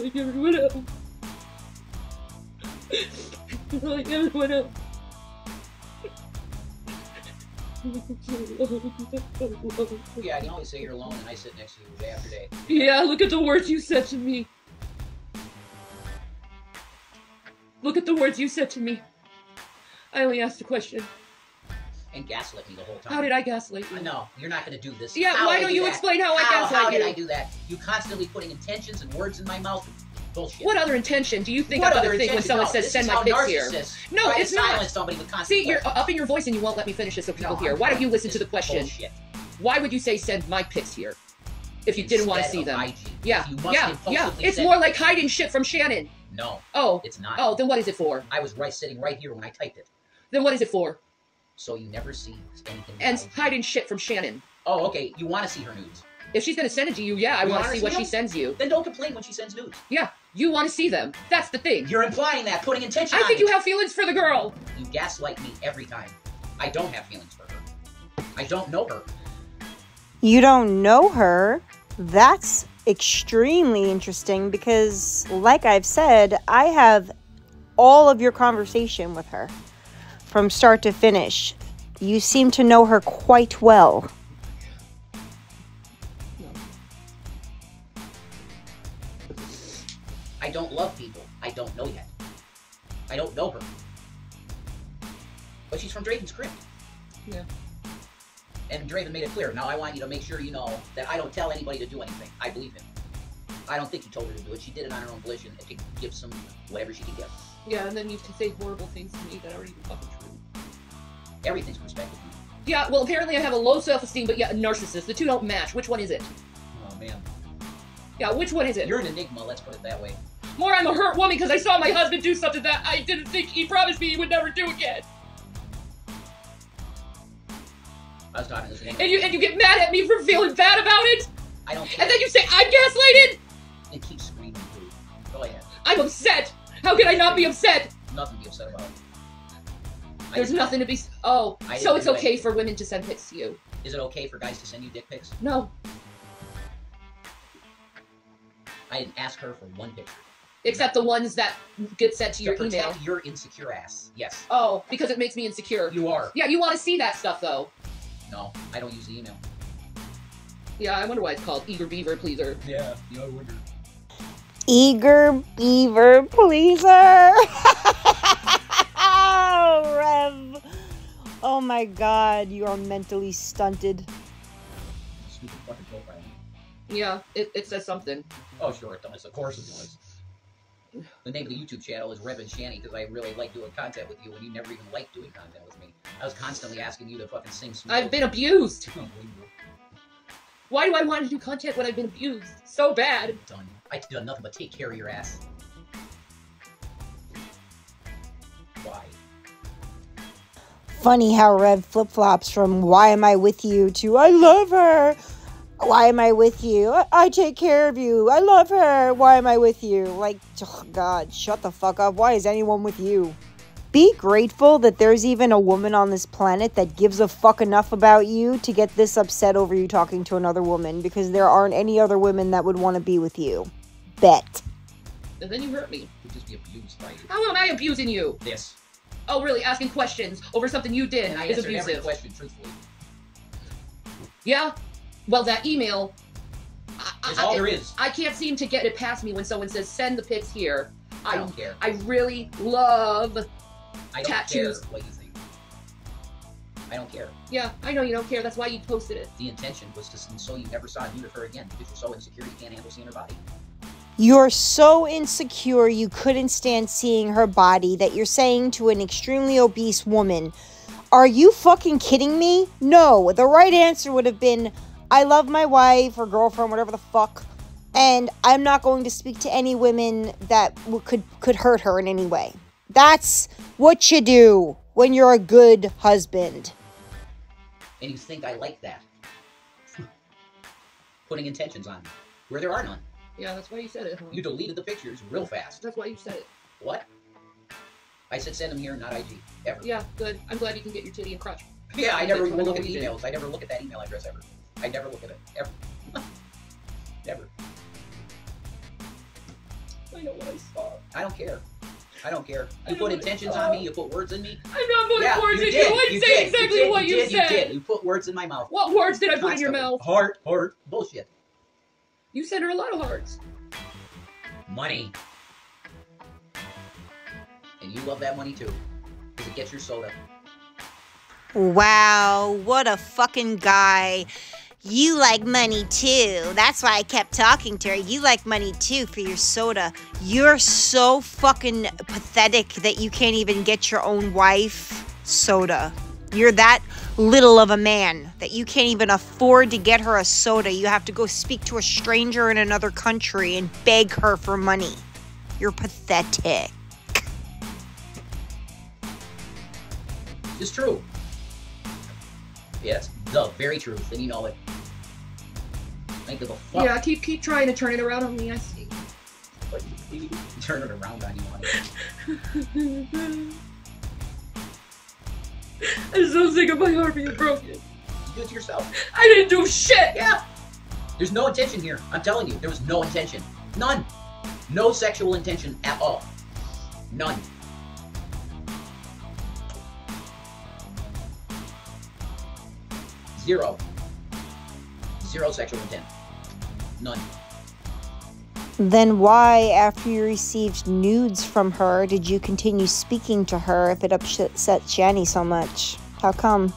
like everyone else. like everyone else.
Yeah, I can always say you're alone, and I sit next to you day after day.
yeah, look at the words you said to me. Look at the words you said to me. I only asked a question.
And gaslit me the whole time.
How did I gaslight you?
No, you're not going to do this.
Yeah,
How
why
I
don't
do
you
that?
explain how I
how,
gaslight
How did? I do that? You constantly putting intentions and words in my mouth. Bullshit.
What other intention do you think
What
gonna
other
think when someone
No,
says send my pics here? No, it's not.
somebody with constant
See, you're upping your voice and you won't let me finish this so people
No,
hear.
I'm
Why don't you listen to the question?
Bullshit.
Why would you say send my pics here? If you didn't want to see them.
IG.
Yeah, yeah, yeah. It's more like hiding shit from Shannon.
No,
Oh,
it's not.
oh, then what is it for?
I was right sitting right here when I typed it,
Then what is it for?
So you never see anything.
And
about
hiding shit from Shannon.
oh, okay. You want to see her nudes?
If she's gonna send it to you, yeah, I want
wanna
see
see
what she sends you.
Then don't complain when she sends nudes.
Yeah, you want to see them. That's the thing.
You're implying that, putting intention.
I
on
think
it.
you have feelings for the girl.
You gaslight me every time. I don't have feelings for her. I don't know her.
You don't know her. That's extremely interesting because, like I've said, I have all of your conversation with her from start to finish. You seem to know her quite well.
I don't love people. I don't know yet. I don't know her. But she's from Draven's crypt.
Yeah.
And Draven made it clear. Now I want you to make sure you know that I don't tell anybody to do anything. I believe him. I don't think he told her to do it. She did it on her own volition and to give some whatever she could give.
Yeah, and then you can say horrible things to me that aren't even fucking true.
Everything's perspective.
Yeah, well, apparently I have a low self-esteem, but yeah, a narcissist. The two don't match. Which one is it?
Oh man.
Yeah, which one is it?
You're an enigma, let's put it that way.
More, I'm a hurt woman because I saw my husband do something that I didn't think he promised me he would never do again.
I was talking to.
And you and you get mad at me for feeling bad about it,
I don't care.
and then you say I'm gaslighted.
and keep screaming through. Go ahead.
I'm upset. How can I not be upset?
Nothing to be upset about. I
There's nothing to be. Oh,
I
so it's okay for women to send pics to you?
Is it okay for guys to send you dick pics?
No,
I didn't ask her for one picture.
except the ones that get sent to
To
your email.
your insecure ass. Yes.
Oh, because it makes me insecure.
You are.
Yeah, you want to see that stuff though.
No, I don't use the email.
Yeah, I wonder why it's called eager beaver pleaser.
Yeah, you know, wonder.
Eager beaver pleaser. oh, Rev. Oh my god, you are mentally stunted.
Stupid fucking profile.
Yeah, it, it says something.
Oh, sure it does. Of course it does. The name of the YouTube channel is Rev and Shanny because I really like doing content with you, and you never even liked doing content with me. I was constantly asking you to fucking sing smooth.
I've been abused.
Oh, Unbelievable.
Why do I want to do content when I've been abused so bad?
Done. I've done nothing but take care of your ass. Why?
Funny how Rev flip flops from why am I with you to I love her. Why am I with you? I, I take care of you. I love her. Why am I with you? Like, oh God, shut the fuck up. Why is anyone with you? Be grateful that there's even a woman on this planet that gives a fuck enough about you to get this upset over you talking to another woman because there aren't any other women that would want to be with you. Bet.
And then you hurt me.
You'd just be abused by you.
How am I abusing you?
This.
Oh, really? Asking questions over something you did
And I
is
answered every
abusive.
question truthfully.
Yeah. Well, that email. I,
That's
I,
all
I-
there is.
I can't seem to get it past me when someone says send the pics here.
I
I
don't care.
I really love.
I don't
tattoos.
care what you think. I don't care.
Yeah, I know you don't care. That's why you posted it.
The intention was to so you never saw a nude of her again because you're so insecure you can't handle seeing her body.
You're so insecure you couldn't stand seeing her body that you're saying to an extremely obese woman, Are you fucking kidding me? No. The right answer would have been, I love my wife or girlfriend, whatever the fuck, and I'm not going to speak to any women that could, could hurt her in any way. That's what you do when you're a good husband.
And you think I like that. Putting intentions on me. Where there are none.
Yeah, that's why you said it. Huh?
You deleted the pictures real fast.
That's why you said it.
What? I said send them here, not IG. Ever.
Yeah, good. I'm glad you can get your titty and crotch.
Yeah, I never
That's
even
what
look at
we did.
emails. I never look at that email address ever. I never look at it. Ever. never.
I know what I saw.
I don't care. I don't care. You put intentions on me, you put words in me.
I know I'm not putting
yeah,
words
you
in
did.
you. I
you
say
did.
exactly
you did.
what you,
did.
said.
You did. You put words in my mouth.
What words did I put in your mouth?
Heart, heart, bullshit.
You sent her a lot of hearts.
Money. And you love that money too. Because it gets your soda.
Wow, what a fucking guy. You like money too. That's why I kept talking to her. You like money too for your soda. You're so fucking pathetic that you can't even get your own wife soda. You're that little of a man that you can't even afford to get her a soda. You have to go speak to a stranger in another country and beg her for money. You're pathetic.
It's true. Yes, the very truth, and you know it. Think of the fuck.
Yeah, keep keep trying to turn it around on me. I see.
But you, you turn it around on you.
I'm so sick of my heart being broken.
You do it to yourself.
I didn't do shit.
Yeah. There's no intention here. I'm telling you, there was no intention. None. No sexual intention at all. None. Zero. Zero sexual intent. None.
Then why, after you received nudes from her, did you continue speaking to her if it upset Shanny so much? How come?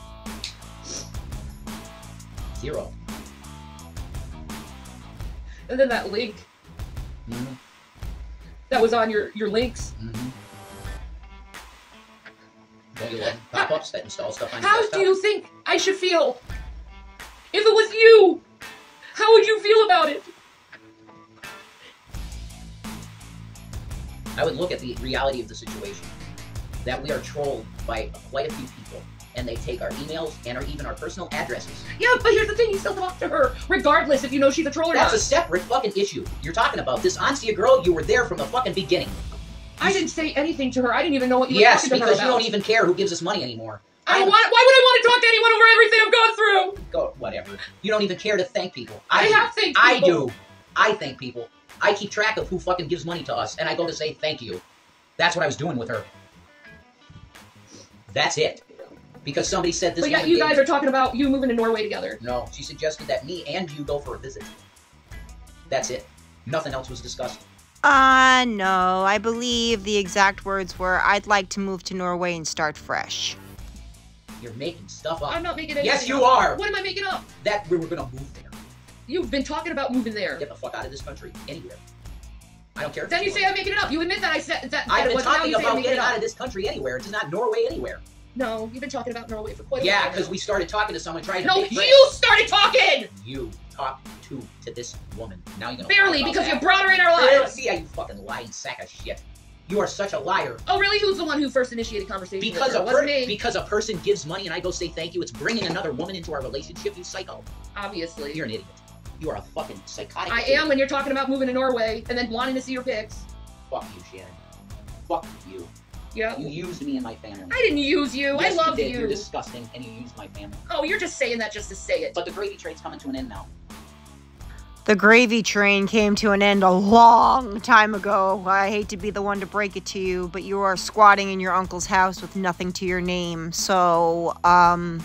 Zero.
And then that link
Mm-hmm.
that was on your your links.
Mm-hmm. Don't you love pop-ups that install stuff on
How
desktop?
do you think I should feel? If it was you, how would you feel about it?
I would look at the reality of the situation. That we are trolled by quite a few people, and they take our emails and our even our personal addresses.
Yeah, but here's the thing: you still talk to her, regardless if you know she's a troll or
That's a separate fucking issue. You're talking about this Anstia girl. You were there from the fucking beginning.
I didn't say anything to her. I didn't even know what you were talking to her
because
about.
you don't even care who gives us money anymore.
I don't want. Why would I want to talk to anyone over everything I've gone through?
Go whatever. You don't even care to thank people.
I
do.
have thanked
I
people.
do. I thank people. I keep track of who fucking gives money to us, and I go to say thank you. That's what I was doing with her. That's it. Because somebody said this.
But yet
woman
you guys are talking about you moving to Norway together.
No, she suggested that me and you go for a visit. That's it. Nothing else was discussed.
Uh, no. I believe the exact words were I'd like to move to Norway and start fresh.
You're making stuff up.
I'm not making anything
Yes, you
up.
are.
What am I making up?
That we were gonna move there.
You've been talking about moving there.
Get the fuck out of this country. Anywhere. I don't care.
Then you say I'm making it up. You admit that I said that. that
I've been talking
you say I'm
about getting
it
out of this country anywhere. It's not Norway anywhere.
No, you've been talking about Norway for quite a while.
Yeah,
because
we started talking to someone trying to
No,
make friends.
you started talking.
You talked to to this woman. Now you're gonna
Barely, because you brought her in our lives.
See how you fucking lying sack of shit. You are such a liar.
Oh, really? Who's the one who first initiated conversation?
Because a per-
me.
because a person gives money and I go say thank you, it's bringing another woman into our relationship. You psycho.
Obviously.
You're an idiot. You are a fucking psychotic.
I
idiot.
am when you're talking about moving to Norway and then wanting to see your pics.
Fuck you, Shannon. Fuck you.
Yeah.
You used me and my family.
I didn't use you.
Yes,
I love
you.
you.
You're disgusting, and you used my family.
Oh, you're just saying that just to say it.
But the gravy train's coming to an end now.
The gravy train came to an end a long time ago. I hate to be the one to break it to you, but you are squatting in your uncle's house with nothing to your name. So, um,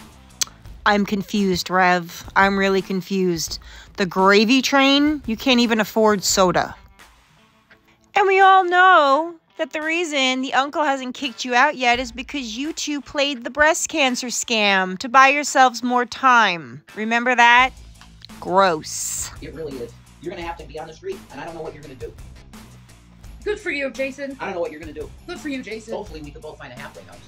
I'm confused, Rev. I'm really confused. The gravy train? You can't even afford soda. And we all know that the reason the uncle hasn't kicked you out yet is because you two played the breast cancer scam to buy yourselves more time. Remember that? Gross.
It really is. You're gonna have to be on the street, and I don't know what you're gonna do.
Good for you, Jason.
I don't know what you're gonna do.
Good for you, Jason.
Hopefully, we can both find a halfway house.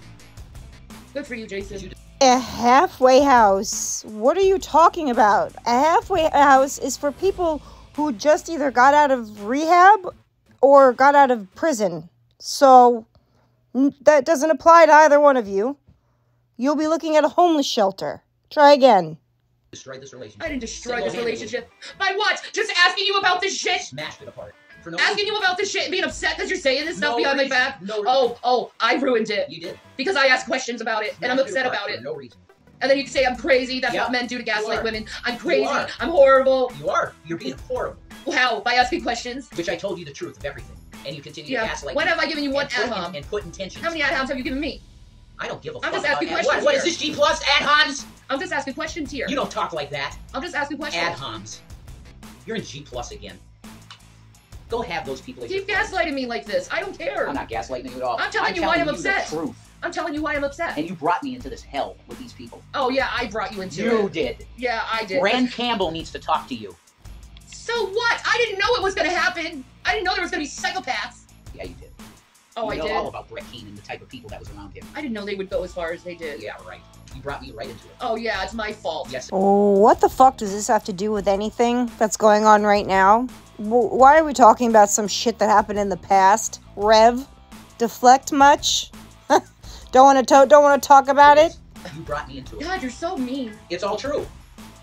Good for you, Jason.
A halfway house? What are you talking about? A halfway house is for people who just either got out of rehab or got out of prison. So that doesn't apply to either one of you. You'll be looking at a homeless shelter. Try again.
Destroyed this relationship.
I didn't destroy this relationship. By what? Just asking you about this shit?
Smashed it apart. For no
Asking
reason.
you about this shit and being upset because you're saying this stuff
No
behind
reason.
my back?
No reason.
Oh, oh, I ruined it.
You did.
Because I asked questions about it and I'm upset
apart
about it.
No reason.
And then you say I'm crazy. That's
Yep.
what men do to gaslight women. I'm crazy. I'm horrible.
You are. You're being horrible.
How? By asking questions?
Which I told you the truth of everything, and you continue
Yeah.
to gaslight.
When have I given you one ad hom?
and put intentions.
How many ad homs have you given me?
I don't give a
I'm
fuck.
just asking questions
What, what is this G plus ad homs?
I'm just asking questions here.
You don't talk like that.
I'm just asking questions.
Ad homs. You're in G plus again. Go have those people.
Keep gaslighting me like this. I don't care.
I'm not gaslighting you at all.
I'm telling you why I'm
the
upset.
truth.
I'm telling you why I'm upset.
And you brought me into this hell with these people.
Oh yeah, I brought you into
You
it.
You did.
Yeah, I did.
Rand Campbell needs to talk to you.
So what? I didn't know it was gonna happen. I didn't know there was gonna be psychopaths.
Yeah, you did.
Oh,
you
I
know all
did.
about Brett Keane and the type of people that was around him.
I didn't know they would go as far as they did.
Yeah, right. You brought me right into it.
Oh yeah, it's my fault.
Yes.
Oh, what the fuck does this have to do with anything that's going on right now? Why are we talking about some shit that happened in the past? Rev, deflect much? don't want to to- don't want to talk about it.
You brought me into it.
God, you're so mean.
It's all true.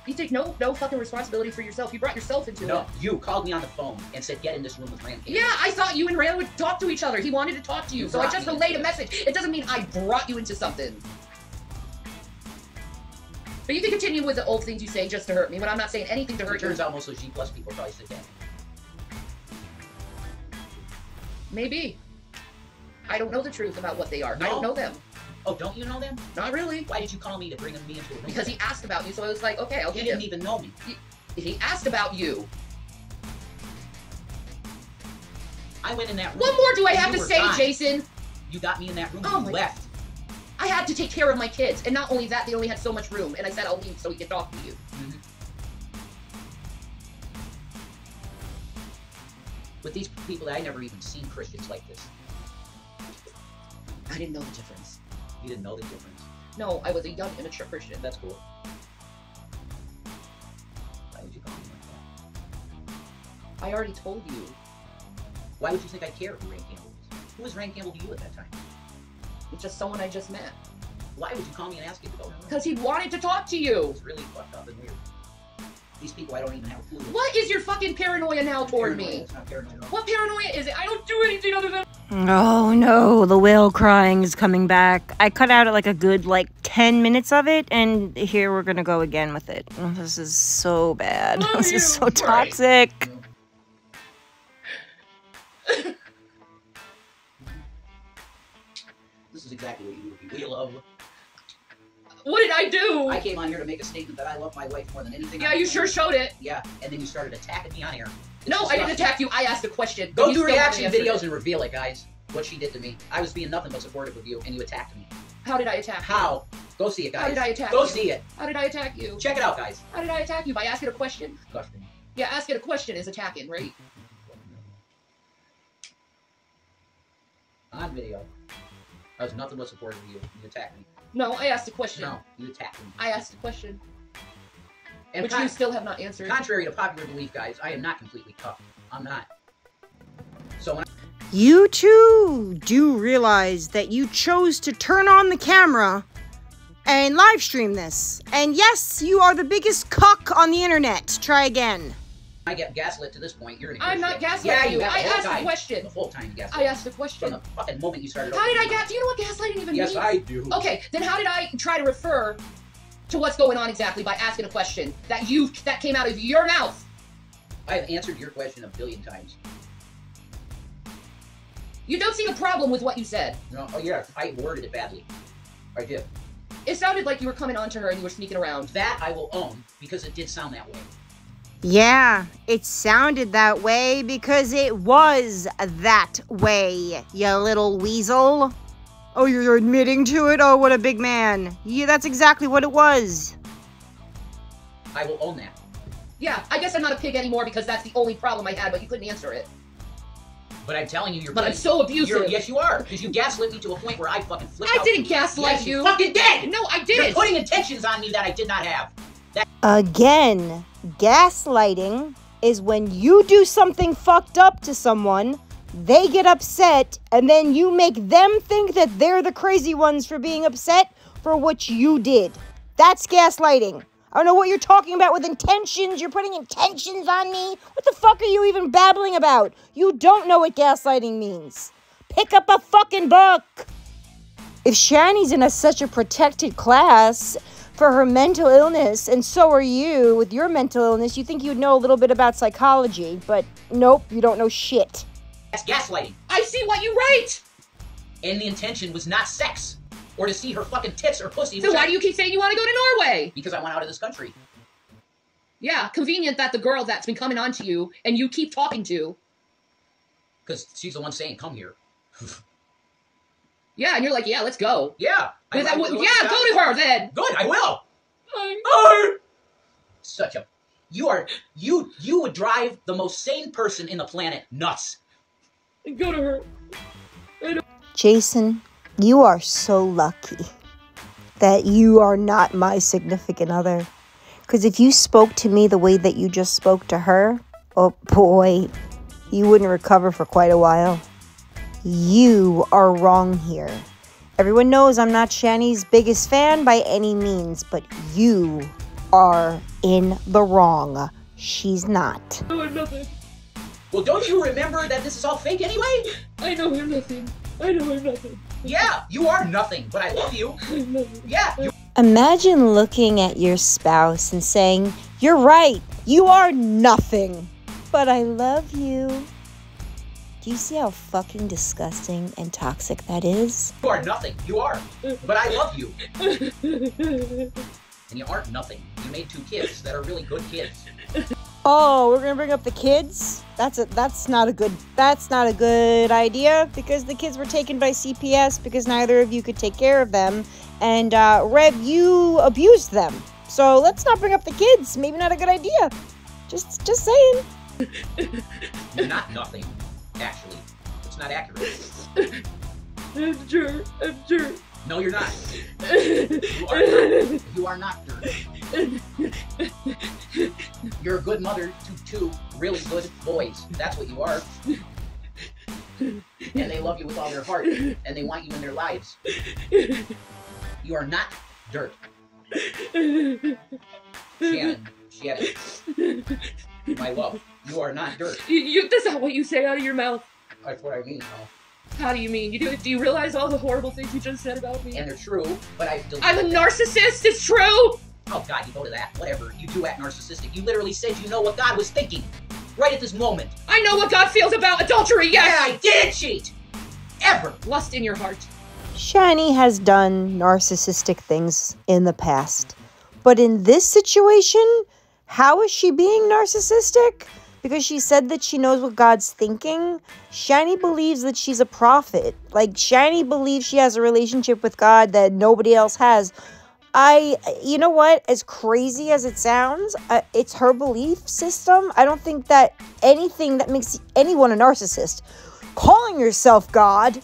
You take no no fucking responsibility for yourself. You brought yourself into
No,
it.
No, you called me on the phone and said, "Get in this room with Rand Campbell."
Yeah, I thought you and Rand would talk to each other. He wanted to talk to you,
You
so I just relayed a message. It doesn't mean I brought you into something. But you can continue with the old things you say just to hurt me when I'm not saying anything to
It
hurt you.
turns out most of G plus people probably said that.
Maybe. I don't know the truth about what they are. I don't know them.
Oh, don't you know them?
Not really.
Why did you call me to bring me into a room?
Because he asked about you, so I was like, okay, I'll
he
get
didn't even know me.
He asked about you.
I went in that room.
What more do I have to say,
gone.
Jason?
You got me in that room.
Oh
and you left.
I had to take care of my kids, and not only that, they only had so much room, and I said I'll leave so he could talk to you.
Mhm. With these people, I never even seen Christians like this.
I didn't know the difference.
You didn't know the difference.
No, I was a young, immature Christian.
That's cool. Why would you call me like that?
I already told you.
Why would you think I care who Rand Campbell is? Who was Rand Campbell to you at that time?
It's just someone I just met.
Why would you call me and ask me to go?
Because he wanted to talk to you.
It's really fucked up and weird. These people, I don't even have a clue.
What is your fucking paranoia now toward
Paranoia,
me?
Paranoia.
What paranoia is it? I don't do anything other than.
Oh no, the whale crying is coming back. I cut out like a good like 10 minutes of it and here we're going to go again with it. Oh, This is so bad.
Love
This is
you.
so
Right.
toxic.
This is exactly what you do. We love.
What did I do?
I came on here to make a statement that I love my wife more than anything.
yeah,
else.
you sure showed it.
Yeah, and then you started attacking me on air. It's
No, I didn't attack you. I asked a question.
Go
You
do reaction videos
it.
and reveal it, guys. What she did to me. I was being nothing but supportive of you, and you attacked me.
How did I attack? you?
How? Go see it, guys.
How did I attack
Go
you?
see it.
How did I attack you?
Check it out, guys.
How did I attack you? By asking a question?
Question.
Yeah, asking a question is attacking, right?
On video. I was nothing but supportive of you. You attacked me.
No, I asked a question.
No, you attacked me.
I asked a question,
And
which you still have not answered.
contrary to popular belief, guys, I am not completely tough. I'm not. So when
You too do realize that you chose to turn on the camera and live stream this. And yes, you are the biggest cuck on the internet. Try again.
I get gaslit to this point, you're gonna.
I'm not gaslighting
yeah,
you. I asked a question.
The whole time you gaslit.
I asked a question.
From the fucking moment you started.
How did I gas? Do you know what gaslighting even
Yes,
means?
Yes, I do.
Okay, then how did I try to refer to what's going on exactly by asking a question that you that came out of your mouth?
I have answered your question a billion times.
You don't see the problem with what you said.
No, oh yeah, I worded it badly. I did.
It sounded like you were coming on to her and you were sneaking around.
That I will own because it did sound that way.
Yeah, it sounded that way because it was that way, you little weasel. Oh, you're admitting to it? Oh, what a big man. Yeah, that's exactly what it was.
I will own that.
Yeah, I guess I'm not a pig anymore because that's the only problem I had, but you couldn't answer it.
But I'm telling you, you're.
But I'm so abusive.
You're, yes, you are, because you gaslit me to a point where I fucking flipped
I
out.
didn't gaslight
Yes, you
you.
fucking did.
No, I
did.
You're
putting intentions on me that I did not have.
That Again, gaslighting is when you do something fucked up to someone, they get upset, and then you make them think that they're the crazy ones for being upset for what you did. That's gaslighting. I don't know what you're talking about with intentions. You're putting intentions on me. What the fuck are you even babbling about? You don't know what gaslighting means. Pick up a fucking book. If Shanny's in a, such a protected class for her mental illness, and so are you with your mental illness, you think you'd know a little bit about psychology, but nope, you don't know shit.
That's gaslighting.
I see what you write.
And the intention was not sex or to see her fucking tits or pussy.
So why
I-
do you keep saying you want to go to Norway?
Because I went out of this country.
Yeah, convenient that the girl that's been coming on to you and you keep talking to.
Because she's the one saying, "Come here."
Yeah, and you're like, yeah, let's go.
Yeah. I-
that
I-
would- yeah, go to her then.
Good. I will.
Fine.
Such a. You are you you would drive the most sane person in the planet nuts.
Go to her.
Jason, you are so lucky that you are not my significant other. Because if you spoke to me the way that you just spoke to her, oh boy, you wouldn't recover for quite a while. You are wrong here. Everyone knows I'm not Shanny's biggest fan by any means, but you are in the wrong. She's not.
I know I'm nothing.
Well, don't you remember that this is all fake anyway?
I know I'm nothing. I know I'm nothing.
Yeah, you are nothing, but I love you. Yeah, you
Imagine looking at your spouse and saying, You're right, you are nothing, but I love you. Do you see how fucking disgusting and toxic that is?
you are nothing. You are, but I love you. And you aren't nothing. You made two kids that are really good kids.
Oh, we're gonna bring up the kids? That's a that's not a good that's not a good idea because the kids were taken by CPS because neither of you could take care of them. And uh Rev, you abused them. So let's not bring up the kids. Maybe not a good idea. Just just saying.
You're not nothing, actually. It's not accurate.
I'm sure. I'm sure.
No, you're not. You are not. You are not dirt. You're a good mother to two really good boys. That's what you are. And they love you with all their heart, and they want you in their lives. You are not dirt. Shannon, Shannon. My love, you are not dirt.
You, you, that's not what you say out of your mouth.
That's what I mean, though.
How do you mean? You do? Do you realize all the horrible things you just said about me?
And they're true, but I deleted
I'm a narcissist. It's true.
Oh God, you go to that. Whatever. You do act narcissistic. You literally said you know what God was thinking. Right at this moment.
I know what God feels about adultery.
Yeah,
Yes.
I didn't cheat! Ever!
Lust in your heart.
Shanny has done narcissistic things in the past. But in this situation, how is she being narcissistic? Because she said that she knows what God's thinking. Shiny believes that she's a prophet. Like, Shiny believes she has a relationship with God that nobody else has. I, you know what? As crazy as it sounds, uh, it's her belief system. I don't think that anything that makes anyone a narcissist, calling yourself God,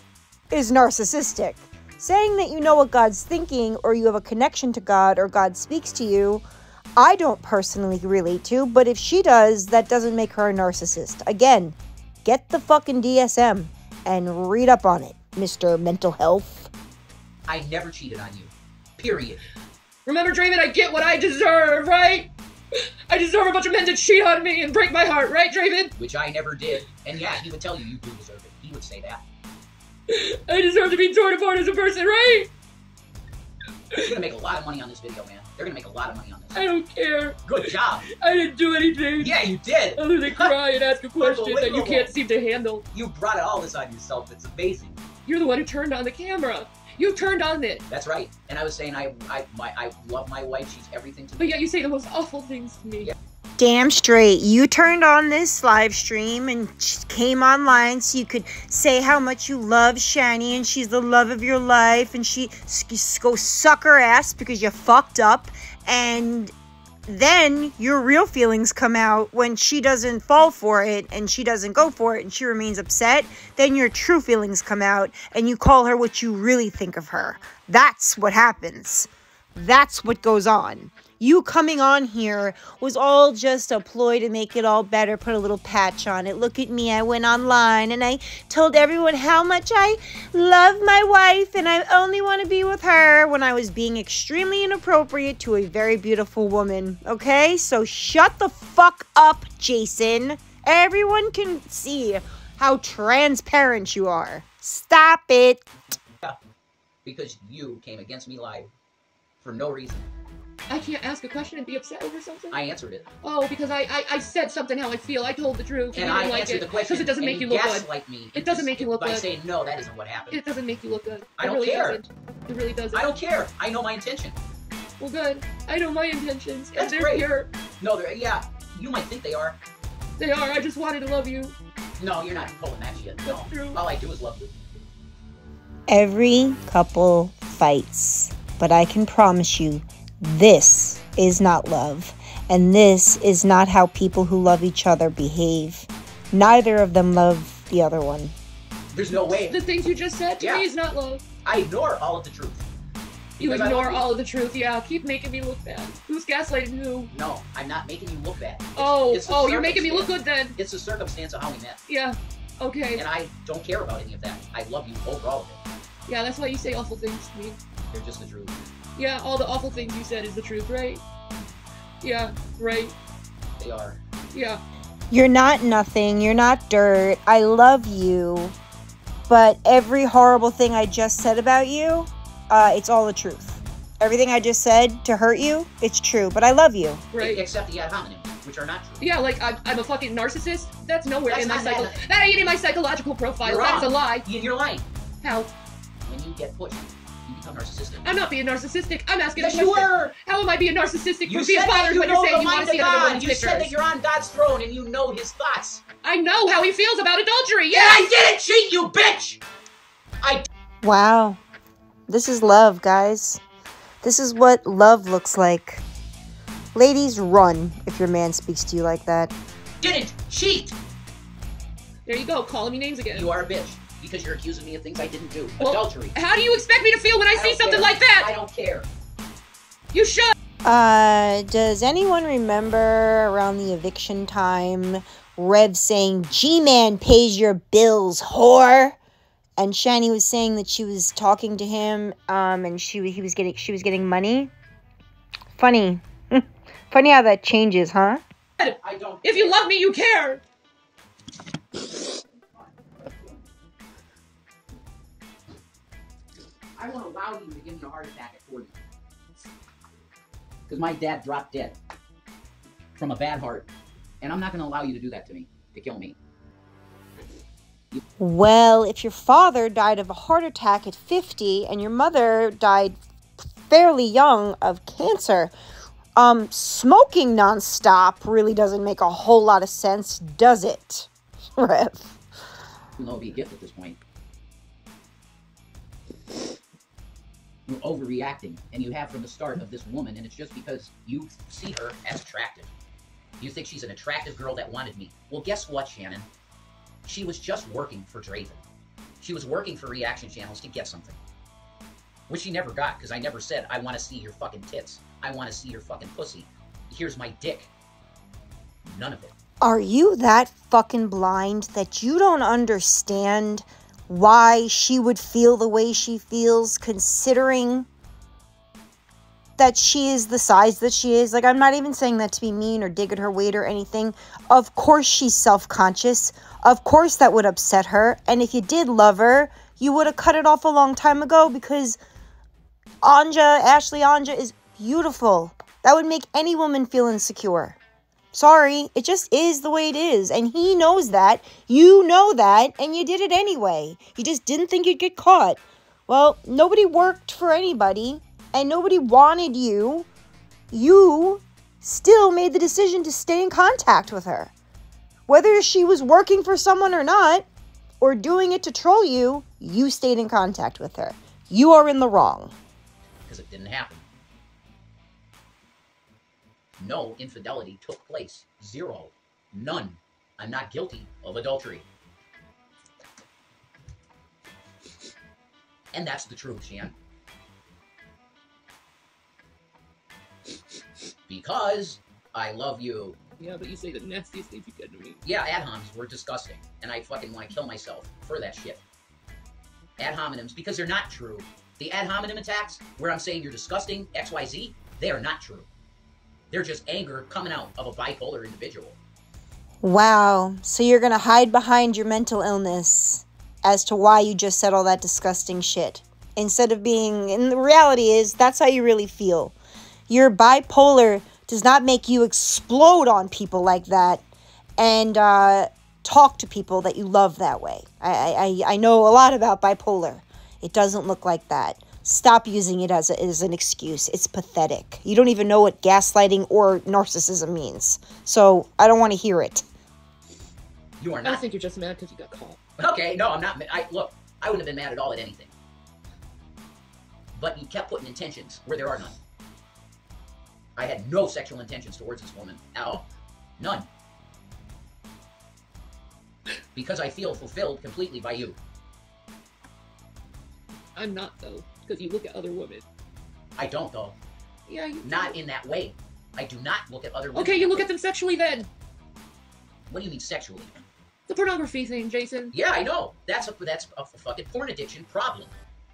is narcissistic. Saying that you know what God's thinking or you have a connection to God or God speaks to you, I don't personally relate to, but if she does, that doesn't make her a narcissist. Again, get the fucking DSM and read up on it, Mr. Mental Health.
I never cheated on you. Period.
Remember, Draven, I get what I deserve, right? I deserve a bunch of men to cheat on me and break my heart, right, Draven?
Which I never did. And yeah, he would tell you you do deserve it. He would say that.
I deserve to be torn apart as a person, right?
You're gonna make a lot of money on this video, man. They're gonna make a lot of money on this.
I don't care.
Good job.
I didn't do anything.
Yeah, you did.
Other than cry and ask a question that you can't seem to handle.
You brought it all this on yourself. It's amazing.
You're the one who turned on the camera. You turned on it.
That's right. And I was saying I I my I love my wife. She's everything to me.
But yet you say the most awful things to me.
Yeah.
Damn straight. You turned on this live stream and came online so you could say how much you love Shanny and she's the love of your life and she go suck her ass because you fucked up and then your real feelings come out when she doesn't fall for it and she doesn't go for it and she remains upset then your true feelings come out and you call her what you really think of her that's what happens that's what goes on. You coming on here was all just a ploy to make it all better, put a little patch on it. Look at me, I went online and I told everyone how much I love my wife and I only want to be with her when I was being extremely inappropriate to a very beautiful woman. Okay? So shut the fuck up, Jason. Everyone can see how transparent you are. Stop it.
Because you came against me live for no reason.
I can't ask a question and be upset over something.
I answered it.
oh, because I, I I said something how I feel. I told the truth.
And
you
I
didn't like
answered
it
the question.
because it doesn't make you look good.
gaslight me.
It doesn't make you look
by
good.
saying no, that isn't what happened.
It doesn't make you look good.
I
it
don't
really
care.
doesn't. It really doesn't.
I don't care. I know my intention.
Well, good. I know my intentions, and
That's
they're
great.
pure.
No, they're, yeah, you might think they are.
They are. I just wanted to love you.
No, you're not pulling that shit. No.
True.
All I do is love you.
Every couple fights, but I can promise you this is not love, and this is not how people who love each other behave. Neither of them love the other one.
There's no way.
The things you just said to
Yeah.
me is not love.
I ignore all of the truth.
You
Because
ignore all of the truth. Yeah, keep making me look bad. Who's gaslighting who?
No, I'm not making you look bad. It's-
Oh,
it's
oh, you're making me look good then.
It's the circumstance of how we met.
Yeah. Okay.
And I don't care about any of that. I love you overall. of it.
Yeah, that's why you say awful things to me.
They're just the truth.
Yeah, all the awful things you said is the truth, right? Yeah, right.
They are.
Yeah.
You're not nothing, you're not dirt. I love you, but every horrible thing I just said about you, uh, it's all the truth. Everything I just said to hurt you, it's true, but I love you.
Right.
Except the ad hominems, which are not true.
Yeah, like I'm, I'm a fucking narcissist. That's nowhere
That's
in my
not
psycho.
that.
That ain't in my psychological profile.
You're
That's a lie.
Ian, you're lying.
How?
When you get pushed, you become narcissistic.
I'm not being narcissistic. I'm asking
Yes,
a
you
question.
were.
How am I being narcissistic
You
for being
said that
bothered
you
when you're saying you want
mind
to see
of
other
God. You
pictures?
said that you're on God's throne and you know His thoughts.
I know how he feels about adultery.
And
Yes.
I didn't cheat, you bitch. I
Wow. This is love, guys. This is what love looks like. Ladies, run if your man speaks to you like that.
didn't cheat.
There you go, calling me names again.
You are a bitch because you're accusing me of things I didn't do.
Well,
Adultery.
How do you expect me to feel when I,
I
see something
care.
like that?
I don't care.
You should.
Uh, does anyone remember around the eviction time, Rev saying, G Man pays your bills, whore? And Shanny was saying that she was talking to him, um, and she he was getting she was getting money. Funny, funny how that changes, huh?
I don't.
If you love me, you care.
I won't allow you to give me a heart attack at 40. Because my dad dropped dead from a bad heart. And I'm not going to allow you to do that to me, to kill me.
Well, if your father died of a heart attack at 50 and your mother died fairly young of cancer, um, smoking nonstop really doesn't make a whole lot of sense, does it? Rev.
Though it'd be a gift at this point. Overreacting, and you have from the start of this woman, and it's just because you see her as attractive. You think she's an attractive girl that wanted me. Well, guess what, Shannon? She was just working for Draven. She was working for reaction channels to get something. Which she never got, because I never said, I want to see your fucking tits. I want to see your fucking pussy. Here's my dick. None of it.
Are you that fucking blind that you don't understand why she would feel the way she feels considering that she is the size that she is? Like, I'm not even saying that to be mean or dig at her weight or anything. Of course, she's self conscious. Of course, that would upset her. And if you did love her, you would have cut it off a long time ago because Anja, Ashley Anja, is beautiful. That would make any woman feel insecure. Sorry, it just is the way it is. And he knows that. You know that. And you did it anyway. You just didn't think you'd get caught. Well, nobody worked for anybody and nobody wanted you. You still made the decision to stay in contact with her. Whether she was working for someone or not, or doing it to troll you, you stayed in contact with her. You are in the wrong.
Because it didn't happen. No infidelity took place. Zero. None. I'm not guilty of adultery. And that's the truth, Shan. Because I love you.
Yeah, but you say the nastiest things you can to me.
Yeah, ad homs were disgusting. And I fucking want to kill myself for that shit. Ad hominems, because they're not true. The ad hominem attacks, where I'm saying you're disgusting, XYZ, they are not true. They're just anger coming out of a bipolar individual.
Wow. So you're going to hide behind your mental illness as to why you just said all that disgusting shit. Instead of being, and the reality is, that's how you really feel. Your bipolar does not make you explode on people like that and uh, talk to people that you love that way. I, I, I know a lot about bipolar. It doesn't look like that. Stop using it as, a, as an excuse. It's pathetic. You don't even know what gaslighting or narcissism means. So I don't want to hear it.
You are not.
I think you're just mad because you got caught.
Okay, no, I'm not. ma- I look. I wouldn't have been mad at all at anything. But you kept putting intentions where there are none. I had no sexual intentions towards this woman at all. None. Because I feel fulfilled completely by you.
I'm not though, because you look at other women.
I don't though.
Yeah, you
Not in that way. I do not look at other women.
Okay, you look at them sexually then.
What do you mean sexually?
The pornography thing, Jason.
Yeah, I know. That's a that's a fucking porn addiction problem.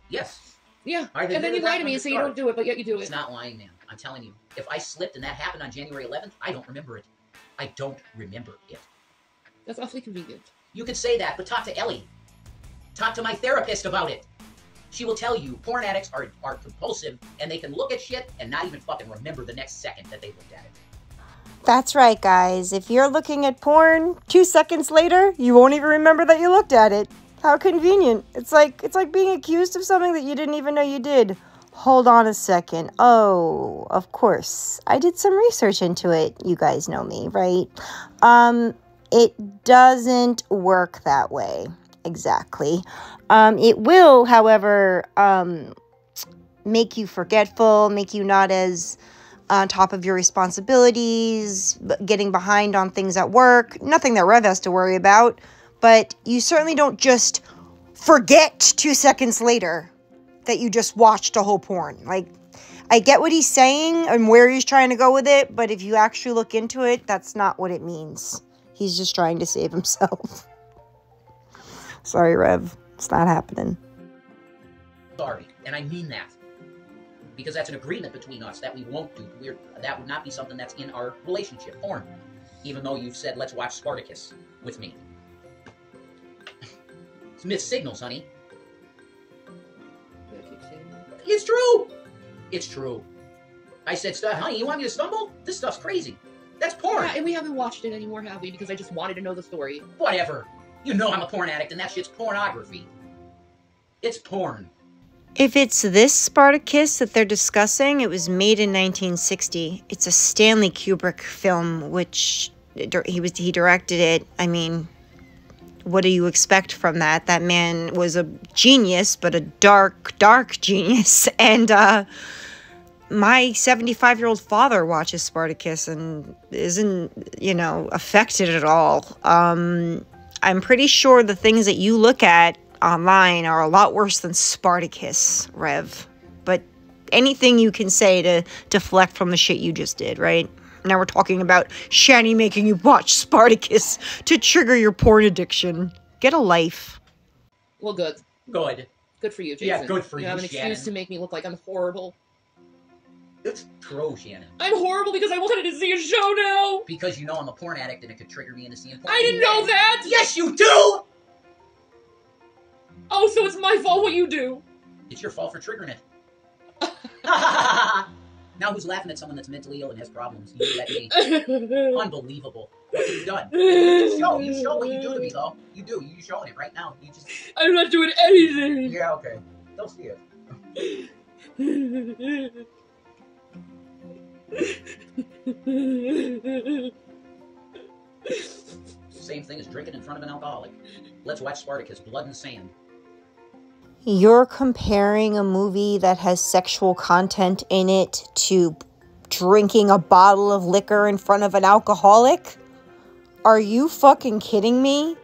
Yes.
Yeah.
I
And then you lie to me and say you don't do it, but yet you do
It's
it.
It's not lying, man. I'm telling you. If I slipped and that happened on January 11th, I don't remember it. I don't remember it.
That's awfully convenient.
You could say that, but talk to Ellie. Talk to my therapist about it. She will tell you porn addicts are, are compulsive and they can look at shit and not even fucking remember the next second that they looked at it.
That's right, guys. If you're looking at porn, two seconds later, you won't even remember that you looked at it. How convenient. It's like it's like being accused of something that you didn't even know you did. Hold on a second. Oh, of course. I did some research into it. You guys know me, right? Um it doesn't work that way. Exactly. Um it will, however, um make you forgetful, make you not as on top of your responsibilities, getting behind on things at work. Nothing that Rev has to worry about, but you certainly don't just forget two seconds later that you just watched a whole porn. Like, I get what he's saying and where he's trying to go with it, but if you actually look into it, that's not what it means. He's just trying to save himself. Sorry, Rev. It's not happening.
Sorry, and I mean that. Because that's an agreement between us that we won't do. We're, that would not be something that's in our relationship, porn. Even though you've said, let's watch Spartacus with me. It's mixed signals, honey.
Yeah, I keep saying that.
It's true. It's true. I said, "Stu- honey, you want me to stumble? This stuff's crazy. That's porn.
Yeah, and we haven't watched it anymore, have we? Because I just wanted to know the story.
Whatever. You know I'm a porn addict, and that shit's pornography. It's porn.
If it's this Spartacus that they're discussing, it was made in 1960. It's a Stanley Kubrick film, which he was he directed it. I mean, what do you expect from that? That man was a genius, but a dark, dark genius. And uh, my 75 year old father watches Spartacus and isn't, you know, affected at all. Um, I'm pretty sure the things that you look at online are a lot worse than Spartacus, Rev. But anything you can say to deflect from the shit you just did, right? Now we're talking about Shanny making you watch Spartacus to trigger your porn addiction. Get a life.
Well, good.
Good.
Good for you, Jason.
Yeah, good for
you.
you,
have an
Shannon.
excuse to make me look like I'm horrible.
It's true, Shannon.
I'm horrible because I wanted to see a show now.
Because you know I'm a porn addict and it could trigger me into seeing porn.
I didn't know that.
Yes, you do!
Oh, so it's my fault what you do.
It's your fault for triggering it. now who's laughing at someone that's mentally ill and has problems? You let me. Unbelievable. What have you done? You show, you show what you do to me, though. You do. You're showing it right now. You just.
I'm not doing anything.
Yeah, okay. They'll see it. Same thing as drinking in front of an alcoholic. Let's watch Spartacus, Blood and Sand.
You're comparing a movie that has sexual content in it to drinking a bottle of liquor in front of an alcoholic? Are you fucking kidding me?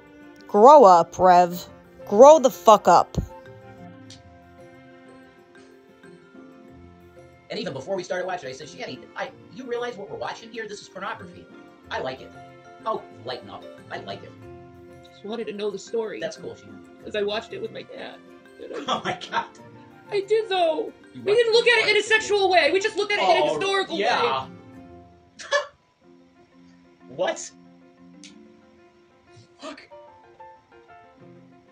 Grow up, Rev. Grow the fuck up.
And even before we started watching, I said, Shanny, I, you realize what we're watching here? This is pornography. I like it. Oh, lighten up. I like it.
Just wanted to know the story
That's cool, Shannon.
as I watched it with my dad. I,
Oh my god.
I did though.
You
We didn't look at it in a sexual way. We just looked at it in a
Oh,
historical way.
yeah. what? Fuck.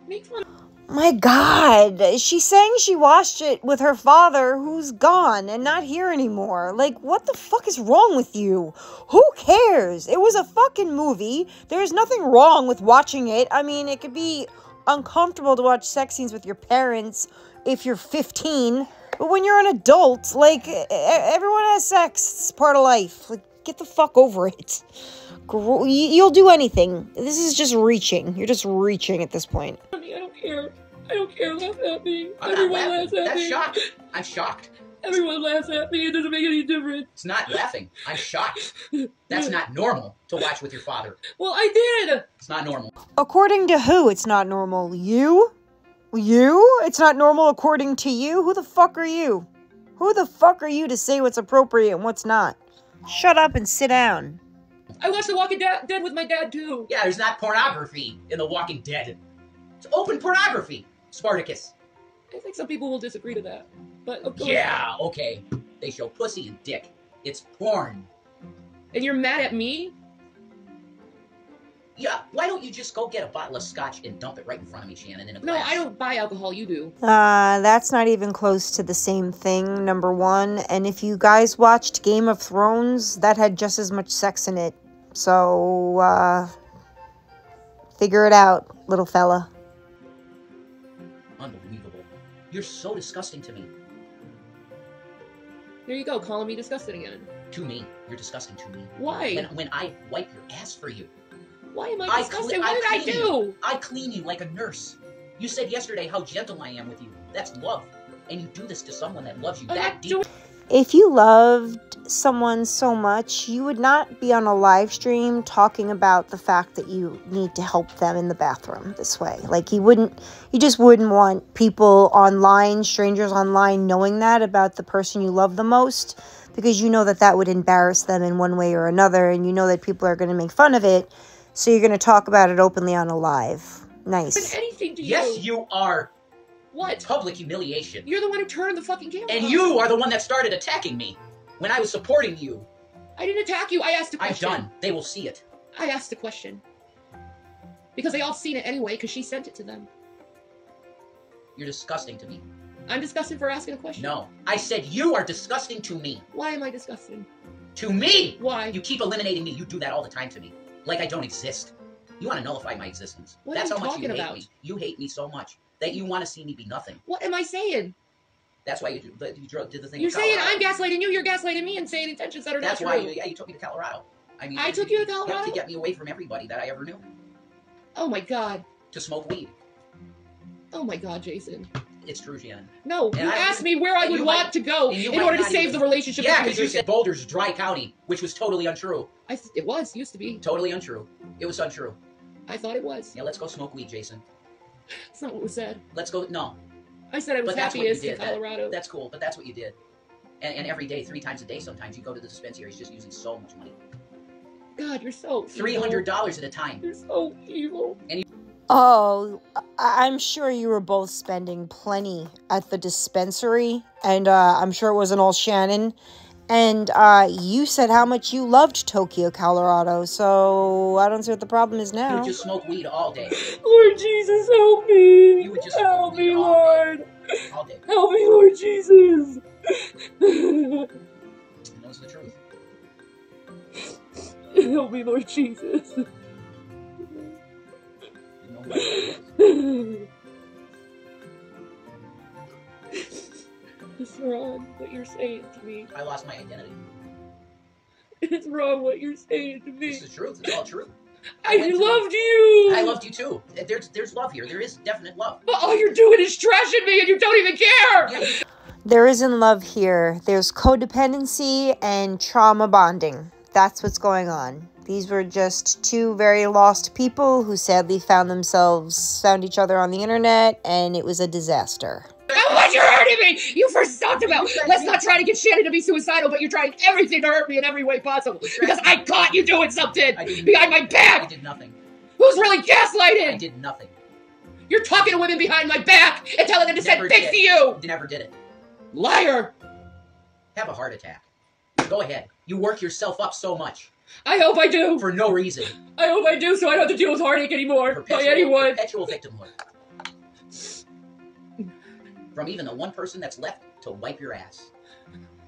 Make fun.
My god, she's saying she watched it with her father who's gone and not here anymore. Like, what the fuck is wrong with you? Who cares? It was a fucking movie. There's nothing wrong with watching it. I mean, it could be uncomfortable to watch sex scenes with your parents if you're 15, but when you're an adult, like, everyone has sex. It's part of life. Like, get the fuck over it. You'll do anything. This is just reaching. You're just reaching at this point.
I don't care. I don't care. Laugh at me.
I'm
Everyone
laughing.
laughs at
That's
me.
shocked. I'm shocked.
Everyone laughs at me. It doesn't make any difference.
It's not laughing. I'm shocked. That's not normal to watch with your father.
Well, I did.
It's not normal.
According to who, it's not normal? You? You? It's not normal according to you? Who the fuck are you? Who the fuck are you to say what's appropriate and what's not? Shut up and sit down.
I watched The Walking Dead with my dad too.
Yeah, there's not pornography in The Walking Dead. It's open pornography. Spartacus.
I think some people will disagree to that, but of course.
Yeah, okay. They show pussy and dick. It's porn.
And you're mad at me?
Yeah, why don't you just go get a bottle of scotch and dump it right in front of me, Shannon, in a
No,
glass?
I don't buy alcohol. You do.
Uh, that's not even close to the same thing, number one. And if you guys watched Game of Thrones, that had just as much sex in it. So, uh, figure it out, little fella.
You're so disgusting to me.
There you go, calling me disgusting again.
To me. You're disgusting to me.
Why?
When, when I wipe your ass for you,
Why am I
I
disgusting?
I
what did I
clean
do?
I clean you like a nurse. You said yesterday how gentle I am with you. That's love. And you do this to someone that loves you
I'm
that deep.
Doing.
If you loved someone so much, you would not be on a live stream talking about the fact that you need to help them in the bathroom this way. Like you wouldn't you just wouldn't want people online, strangers online knowing that about the person you love the most because you know that that would embarrass them in one way or another and you know that people are going to make fun of it. So you're going to talk about it openly on a live. Nice.
anything to
Yes,
you.
you are.
What?
Public humiliation.
You're the one who turned the fucking camera.
And
on.
you are the one that started attacking me when I was supporting you.
I didn't attack you. I asked a question.
done. They will see it.
I asked a question. Because they all seen it anyway, because she sent it to them.
You're disgusting to me.
I'm disgusting for asking a question.
No. I said you are disgusting to me.
Why am I disgusting?
To me!
Why?
You keep eliminating me. You do that all the time to me. Like I don't exist. You want to nullify my existence.
What
That's how much you hate
about?
me. You hate me so much that you want to see me be nothing.
What am I saying?
That's why you, do- that you did the thing.
You're saying I'm gaslighting you. You're gaslighting me and saying intentions that are
That's
not
why
true.
you, yeah, you took me to Colorado. I mean,
I took you to Colorado?
to get me away from everybody that I ever knew.
Oh my god.
to smoke weed.
Oh my god, Jason.
It's true, Shannon.
No,
And
you
I-
asked me where I would want
might-
to go in order to save
even-
the relationship.
Yeah, because you
you.
said Boulder's dry county, which was totally untrue.
I, it was used to be.
Totally untrue. It was untrue.
I thought it was.
Yeah, let's go smoke weed, Jason.
That's not what was said.
Let's go. No,
I said I was
but that's what you
happiest in
did. That-
Colorado.
that's cool, but that's what you did. And, and every day, three times a day, sometimes you go to the dispensaries just using so much money.
God, you're so
three hundred dollars at a time.
You're so evil.
Oh, I- I'm sure you were both spending plenty at the dispensary, and uh, I'm sure it wasn't all Shannon. And uh, you said how much you loved Tokyo, Colorado, so I don't see what the problem is
You
now.
would just smoke weed all day,
Lord Jesus, help me.
You would just
help me,
all
Lord.
all day.
Help me, Lord Jesus.
And knows the truth.
help me, Lord Jesus.
You know who it was.
It's wrong what you're saying to me.
I lost my identity.
It's wrong what you're saying to me.
This is truth. It's all true.
I
went to-
loved you.
I loved you too. There's there's love here. There is definite love.
But all you're doing is trashing me, and you don't even care.
Yeah, you
There isn't love here. There's codependency and trauma bonding. That's what's going on. These were just two very lost people who sadly found themselves, found each other on the internet, and it was a disaster.
How much you're hurting me! You first talked about let's not try to get Shannon to be suicidal, but you're trying everything to hurt me in every way possible because I caught you doing something behind my back.
I did nothing.
Who's really gaslighting?
I did nothing.
You're talking to women behind my back and telling them to send
Never did.
to you.
Never did it.
Liar!
Have a heart attack. Go ahead. You work yourself up so much
I hope I do.
for no reason.
I hope I do, so I don't have to deal with heartache anymore by
Perpetual,
anyone.
perpetual victimhood. From even the one person that's left to wipe your ass.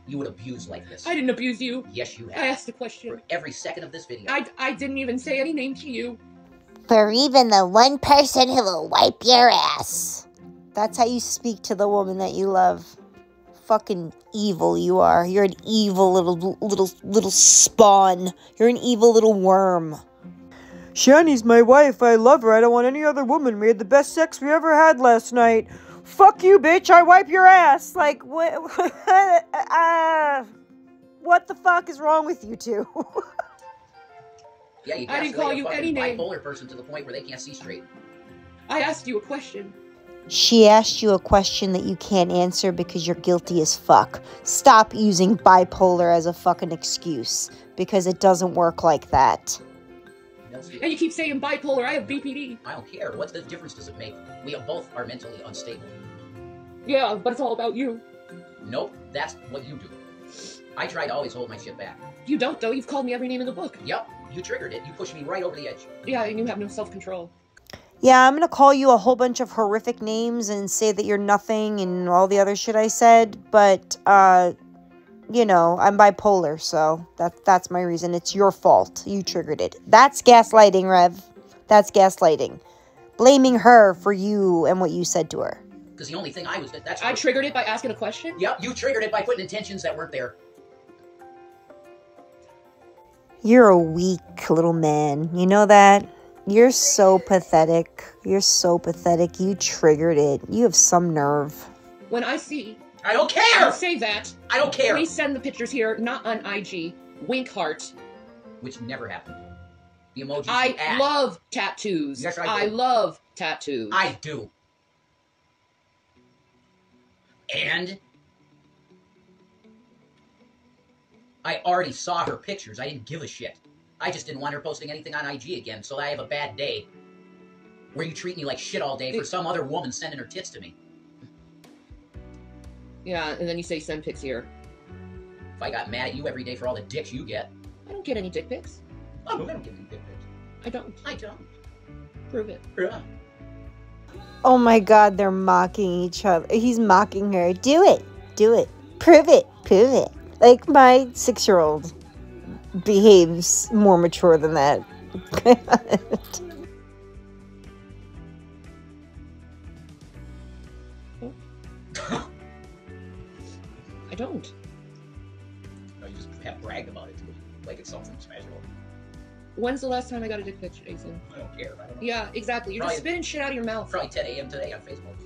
You would abuse like this.
I didn't abuse you.
Yes, you
I asked a question.
For every second of this video.
I, I didn't even say any name to you.
For even the one person who will wipe your ass. That's how you speak to the woman that you love. Fucking evil you are. You're an evil little little little spawn. You're an evil little worm. Shanny's my wife. I love her. I don't want any other woman. We had the best sex we ever had last night. Fuck you, bitch. I wipe your ass. Like what? uh, what the fuck is wrong with you two?
yeah, you
I didn't call you any name.
bipolar person to the point where they can't see straight.
I asked you a question.
She asked you a question that you can't answer because you're guilty as fuck. Stop using bipolar as a fucking excuse because it doesn't work like that.
That's.
And you keep saying bipolar. I have BPD.
I don't care. What the difference does it make? We both are mentally unstable.
Yeah, but it's all about you.
Nope, that's what you do. I try to always hold my shit back.
You don't, though. You've called me every name in the book.
Yep, you triggered it. You pushed me right over the edge.
Yeah, and you have no self control.
Yeah, I'm gonna call you a whole bunch of horrific names and say that you're nothing and all the other shit I said, but uh you know, I'm bipolar, so that that's my reason. It's your fault. You triggered it. That's gaslighting, Rev. That's gaslighting. Blaming her for you and what you said to her.
Because the only thing I was that's
I triggered it by asking a question.
Yep, you triggered it by putting intentions that weren't there.
You're a weak little man. You know that? You're so pathetic. You're so pathetic. You triggered it. You have some nerve.
When I see
I don't care.
say that,
I don't care.
We send the pictures here, not on IG. Wink heart.
Which never happened. The emojis.
I
act.
love tattoos.
Yes, I do.
love tattoos.
I do. And I already saw her pictures. I didn't give a shit. I just didn't want her posting anything on IG again, so I have a bad day. Where you treat me like shit all day for some other woman sending her tits to me.
Yeah, and then you say send pics here.
If I got mad at you every day for all the dicks you get,
I don't get any dick pics.
oh, I don't give you dick pics.
I don't.
I don't.
Prove it.
Yeah.
Oh my god, they're mocking each other. He's mocking her. Do it. Do it. Prove it. Prove it. Like my six year old behaves more mature than that. Oh.
I don't.
No, you just have bragged about it to me, like it's something special.
When's the last time I got a dick pic, Jason?
I don't care. I don't know.
Yeah, exactly. You're just spitting shit out of your mouth.
Probably 10 a.m. today on Facebook.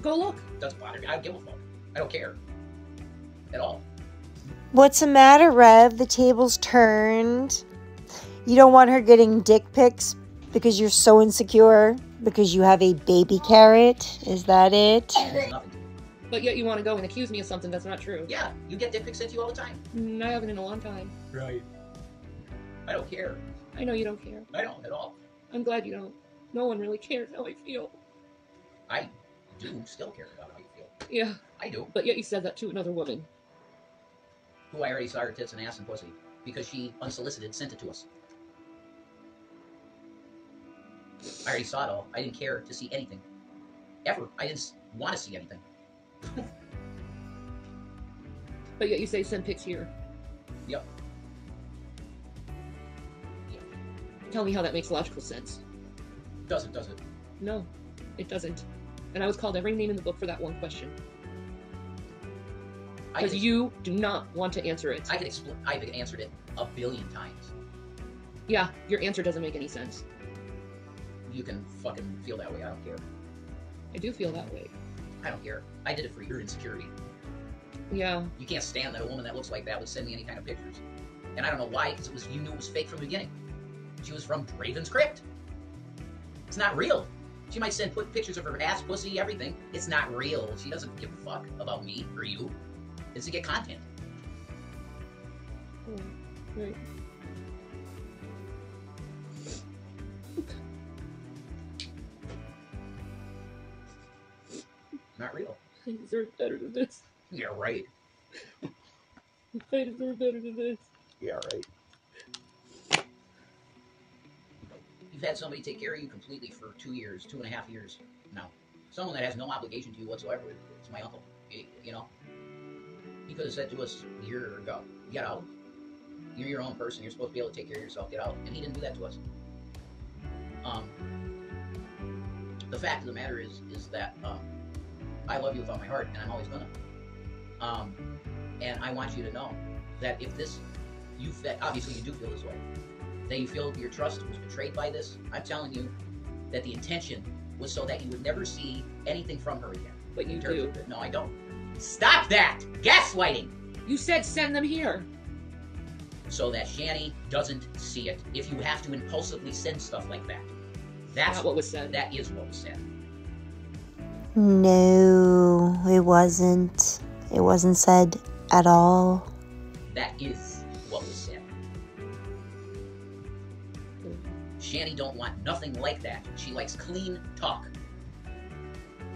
Go look.
Doesn't bother me. I don't give a fuck. I don't care. At all.
What's the matter, Rev? The table's turned. You don't want her getting dick pics because you're so insecure? Because you have a baby carrot? Is that it?
There's nothing.
But yet you want to go and accuse me of something that's not true.
Yeah, you get dick pics sent to you all the time.
Mm, I haven't in a long time.
Right. I don't care.
I know you don't care.
I don't at all.
I'm glad you don't. No one really cares how I feel.
I do still care about how you feel.
Yeah,
I do.
but yet you said that to another woman.
Who I already saw her tits and ass and pussy because she unsolicited sent it to us. I already saw it all. I didn't care to see anything. Ever. I didn't want to see anything.
But yet you say send pics here.
Yep.
Tell me how that makes logical sense.
Doesn't, Does it?
No, it doesn't. And I was called every name in the book for that one question. Because you do not want to answer it.
I can explain. I've answered it a billion times.
Yeah, your answer doesn't make any sense.
You can fucking feel that way. I don't care.
I do feel that way.
I don't care. I did it for your insecurity.
Yeah,
You can't stand that a woman that looks like that would send me any kind of pictures. And I don't know why, because it was you knew it was fake from the beginning. She was from Draven's Crypt. It's not real. She might send put pictures of her ass, pussy, everything. It's not real. She doesn't give a fuck about me or you. It's to get content.
Hmm.
right. Real.
I deserve better than this.
Yeah, right.
I deserve better than this.
Yeah, right. You've had somebody take care of you completely for two years, two and a half years now. Someone that has no obligation to you whatsoever. It's my uncle. You, you know? He could have said to us a year ago, get out. You're your own person. You're supposed to be able to take care of yourself. Get out. And he didn't do that to us. Um, the fact of the matter is, is that um, I love you with all my heart, and I'm always gonna. Um, and I want you to know that if this, you that obviously you do feel this way, that you feel your trust was betrayed by this. I'm telling you that the intention was so that you would never see anything from her again.
But you do.
no, I don't. Stop that! Gaslighting!
You said send them here.
So that Shanny doesn't see it. If you have to impulsively send stuff like that, that's
Not what was said.
that is what was said.
No, it wasn't. It wasn't said at all.
That is what was said. Shanny don't want nothing like that. She likes clean talk.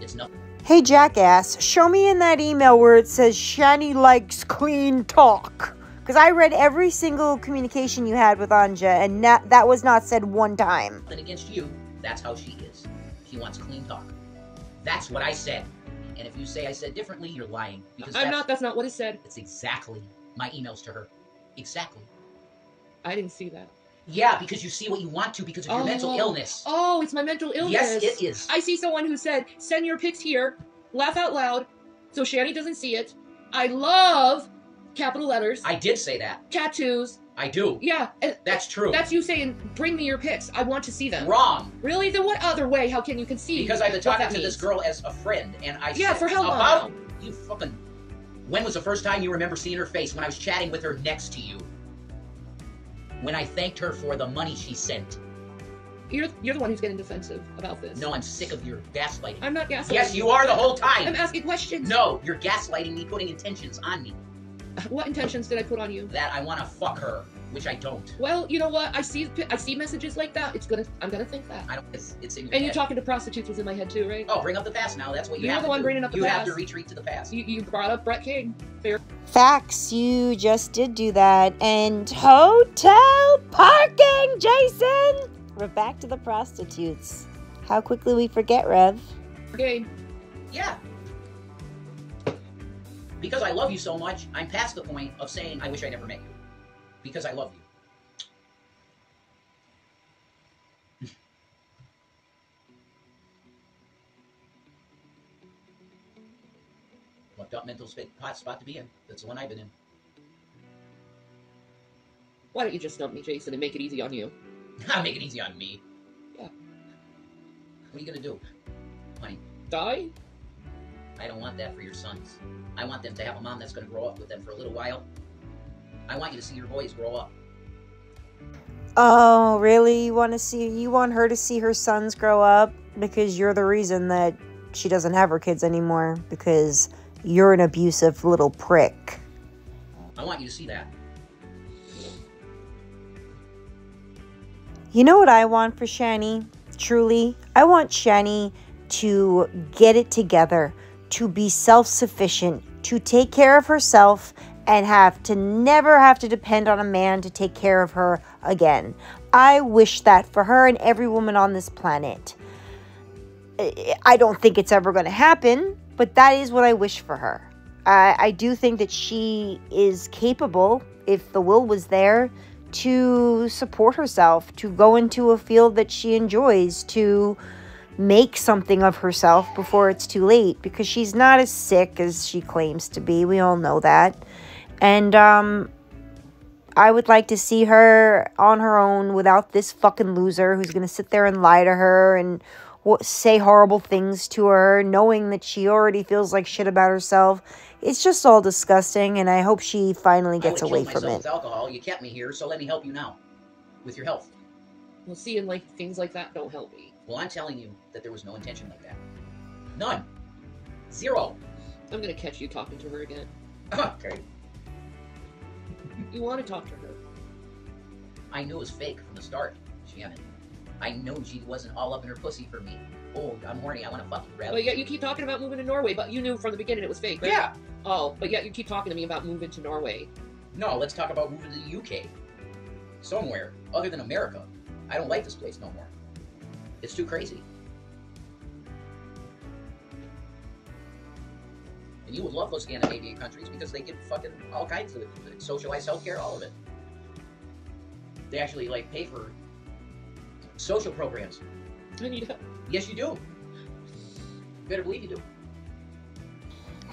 It's nothing.
Hey, jackass, show me in that email where it says Shanny likes clean talk. Because I read every single communication you had with Anja, and that, that was not said one time.
nothing against you. That's how she is. She wants clean talk. That's what I said. And if you say I said differently, you're lying. Because
I'm
that's,
not. That's not what is said.
It's exactly my emails to her. Exactly.
I didn't see that.
Yeah, because you see what you want to because of your mental
Oh.
illness.
Oh, it's my mental illness.
Yes, it is.
I see someone who said, send your pics here, laugh out loud, so Shanny doesn't see it. I love capital letters,
I did say that.
tattoos.
I do.
Yeah,
That's true.
that's you saying, bring me your pics. I want to see them.
wrong.
Really? Then what other way? How can you conceive?
Because I've been talking to this girl as a friend, and I
Yeah,
said
for how long
about you fucking. When was the first time you remember seeing her face? When I was chatting with her next to you. When I thanked her for the money she sent.
You're, you're the one who's getting defensive about this.
No, I'm sick of your gaslighting.
I'm not gaslighting.
yes, you are the whole time.
I'm asking questions.
No, you're gaslighting me, putting intentions on me
What intentions did I put on you?
that I want to fuck her, which I don't.
Well, you know what? I see I see messages like that. It's gonna I'm gonna think that.
I don't. It's, it's in your
And
you're
talking to prostitutes was in my head too, right?
Oh, bring up the past now. That's what you
You're
have
the
to
one
do.
bringing up the
You have to
past.
retreat to the past.
You, you brought up Brett King. Fair.
Facts, you just did do that. And hotel parking, Jason! We're back to the prostitutes. How quickly we forget, Rev.
Okay.
Yeah. Because I love you so much, I'm past the point of saying I wish I never met you. Because I love you. Fucked up mental spot, hot spot to be in. That's the one I've been in.
Why don't you just dump me, Jason, and make it easy on you?
I'll Make it easy on me.
Yeah.
What are you gonna do? Honey,
Die?
I don't want that for your sons. I want them to have a mom that's gonna grow up with them for a little while. I want you to see your boys grow up.
Oh, really? You want to see you want her to see her sons grow up because you're the reason that she doesn't have her kids anymore because you're an abusive little prick.
I want you to see that.
You know what I want for Shanny? Truly, I want Shanny to get it together, to be self sufficient, to take care of herself, and have to never have to depend on a man to take care of her again. I wish that for her and every woman on this planet. I- don't think it's ever going to happen, but that is what I wish for her. I, I do think that she is capable, if the will was there, to support herself, to go into a field that she enjoys, to make something of herself before it's too late because she's not as sick as she claims to be. We all know that. And um I would like to see her on her own without this fucking loser who's going to sit there and lie to her and w- say horrible things to her knowing that she already feels like shit about herself. It's just all disgusting and I hope she finally gets away from it.
with alcohol. You kept me here, so let me help you now. With your health.
Well, seeing like things like that don't help me.
Well, I'm telling you that there was no intention like that. None. Zero.
I'm gonna catch you talking to her again.
Uh-huh, okay.
You want to talk to her?
I knew it was fake from the start, Shannon. I knew she wasn't all up in her pussy for me. Oh, I'm horny. I want to fucking grab
But yet you keep talking about moving to Norway, but you knew from the beginning it was fake. right?
Yeah.
Oh, but yet you keep talking to me about moving to Norway.
No, let's talk about moving to the UK. Somewhere other than America. I don't like this place no more. It's too crazy. And you would love those Scandinavian countries because they give fucking all kinds of socialized healthcare, all of it. They actually like pay for social programs.
I need help.
Yes, you do. You better believe you do.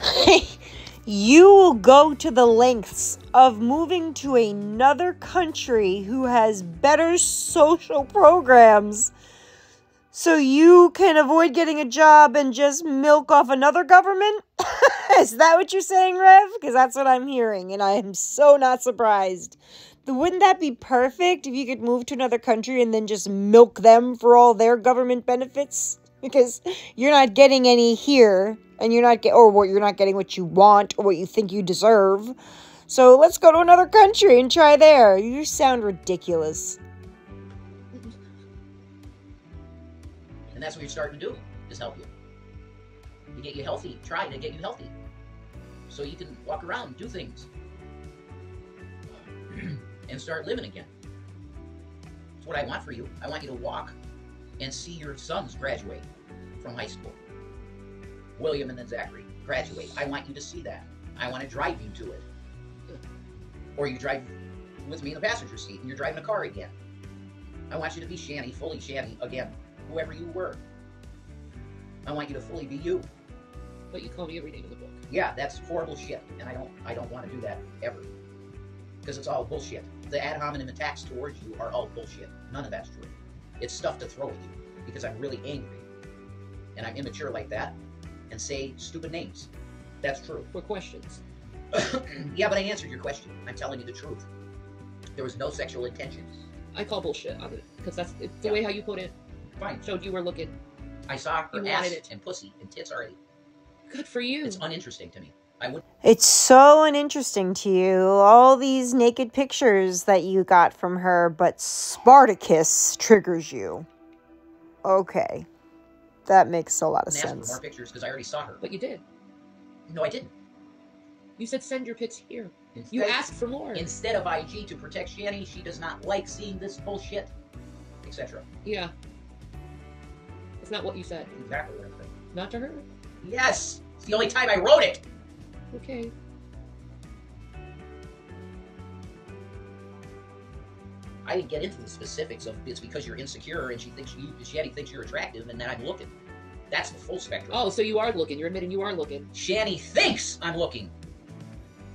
you will go to the lengths of moving to another country who has better social programs so you can avoid getting a job and just milk off another government? Is that what you're saying, Rev? Because that's what I'm hearing, and I am so not surprised. Wouldn't that be perfect if you could move to another country and then just milk them for all their government benefits? Because you're not getting any here, and you're not get or what you're not getting what you want or what you think you deserve. So let's go to another country and try there. You sound ridiculous.
And that's what you're starting to do, is help you. To get you healthy, try to get you healthy. So you can walk around do things. and start living again. That's what I want for you. I want you to walk and see your sons graduate from high school. William and then Zachary graduate. I want you to see that. I want to drive you to it. Or you drive with me in the passenger seat and you're driving a car again. I want you to be Shanny, fully Shanny again, whoever you were. I want you to fully be you.
But you call me every name in the book.
Yeah, that's horrible shit, and I don't I don't want to do that ever. Because it's all bullshit. The ad hominem attacks towards you are all bullshit. None of that's true. It's stuff to throw at you because I'm really angry. And I'm immature like that and say stupid names. That's true.
For questions.
yeah, but I answered your question. I'm telling you the truth. There was no sexual intention.
I call bullshit on it because that's it's the
Yeah.
way how you put it
Fine.
showed you were looking.
I saw her
You
ass
it.
and pussy and tits already.
Good for you.
It's uninteresting to me. I would
It's so uninteresting to you, all these naked pictures that you got from her, but Spartacus triggers you. Okay. That makes a lot of sense.
more pictures because I already saw her.
But you did.
No, I didn't.
You said send your pics here.
Instead,
You asked for more.
Instead of IG to protect Shanny, she does not like seeing this bullshit, etc.
Yeah. It's not what you said.
Exactly what I'm saying.
Not to her.
Yes! It's the only time I wrote it!
Okay.
I didn't get into the specifics of it's because you're insecure and she thinks you, Shanny thinks you're attractive and then I'm looking. That's the full spectrum.
Oh, so you are looking. You're admitting you are looking.
Shanny thinks I'm looking.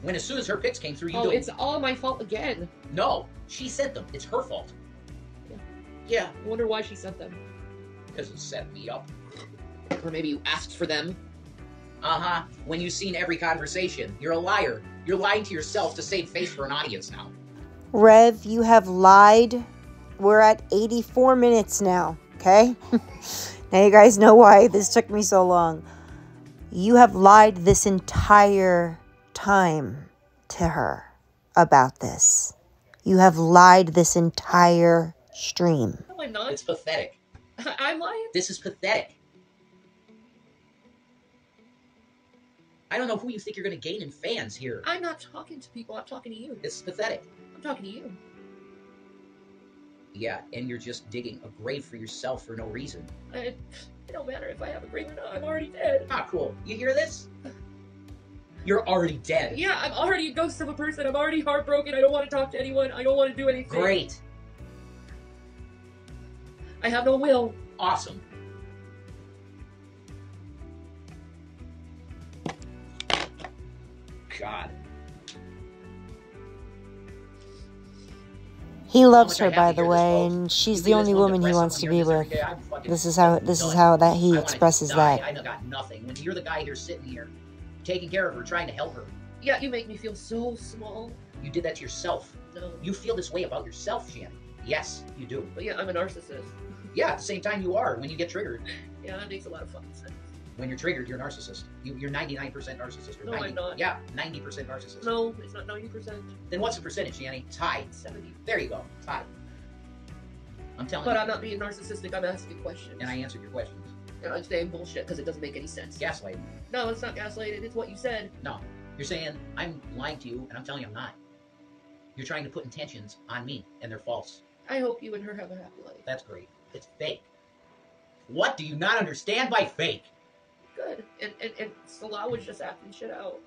When as soon as her pics came through, you
Oh,
don't.
it's all my fault again.
No, she sent them. It's her fault.
Yeah.
Yeah,
I wonder why she sent them.
Because it set me up.
Or maybe you asked for them.
Uh huh. When you've seen every conversation, you're a liar. You're lying to yourself to save face for an audience now.
Rev, you have lied. We're at 84 minutes now, okay? now you guys know why this took me so long. You have lied this entire time to her about this. You have lied this entire stream.
No, I'm not.
It's pathetic.
I'm lying.
This is pathetic. I don't know who you think you're going to gain in fans here.
I'm not talking to people. I'm talking to you.
This is pathetic.
I'm talking to you.
Yeah, and you're just digging a grave for yourself for no reason.
I, it don't matter if I have a grave or not. I'm already dead.
Ah, cool. You hear this? You're already dead.
Yeah, I'm already a ghost of a person. I'm already heartbroken. I don't want to talk to anyone. I don't want to do anything.
Great.
I have no will.
Awesome. God.
He oh, loves
How
her, by the way,
folks.
and she's the only woman he wants to be with.
this every day, I'm fucking
This is how this is how that he
I
expresses that.
I got nothing. When you're the guy here sitting here, taking care of her, trying to help her,
Yeah, you make me feel so small.
you did that to yourself.
No.
You feel this way about yourself, Shannon. Yes, you do.
But yeah, I'm a narcissist.
Yeah, at the same time you are when you get triggered.
Yeah, that makes a lot of fucking sense.
When you're triggered, you're a narcissist. You, you're 99% narcissist. Or
No,
90,
I'm not.
Yeah, 90% narcissist.
No, it's not 90%.
Then what's the percentage? It's high.
70.
There you go. High. I'm telling
But
you.
I'm not being narcissistic. I'm asking questions.
and I answered your questions.
And I'm saying bullshit because it doesn't make any sense.
Gaslighting.
No, it's not gaslighting. It's what you said.
No. You're saying I'm lying to you, and I'm telling you I'm not. You're trying to put intentions on me, and they're false.
I hope you and her have a happy life.
That's great. It's fake. What do you not understand by fake?
Good. And and, and Salah was just acting shit out.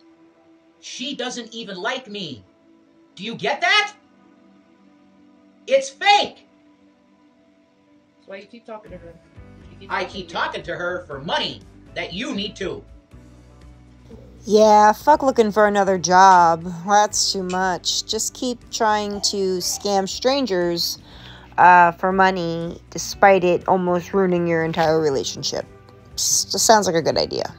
She doesn't even like me. Do you get that? It's fake.
That's why you keep talking to her. She keeps
I keep
to
talking to her for money that you need to.
Yeah, fuck looking for another job. That's too much. Just keep trying to scam strangers uh, for money, despite it almost ruining your entire relationship. Just sounds like a good idea.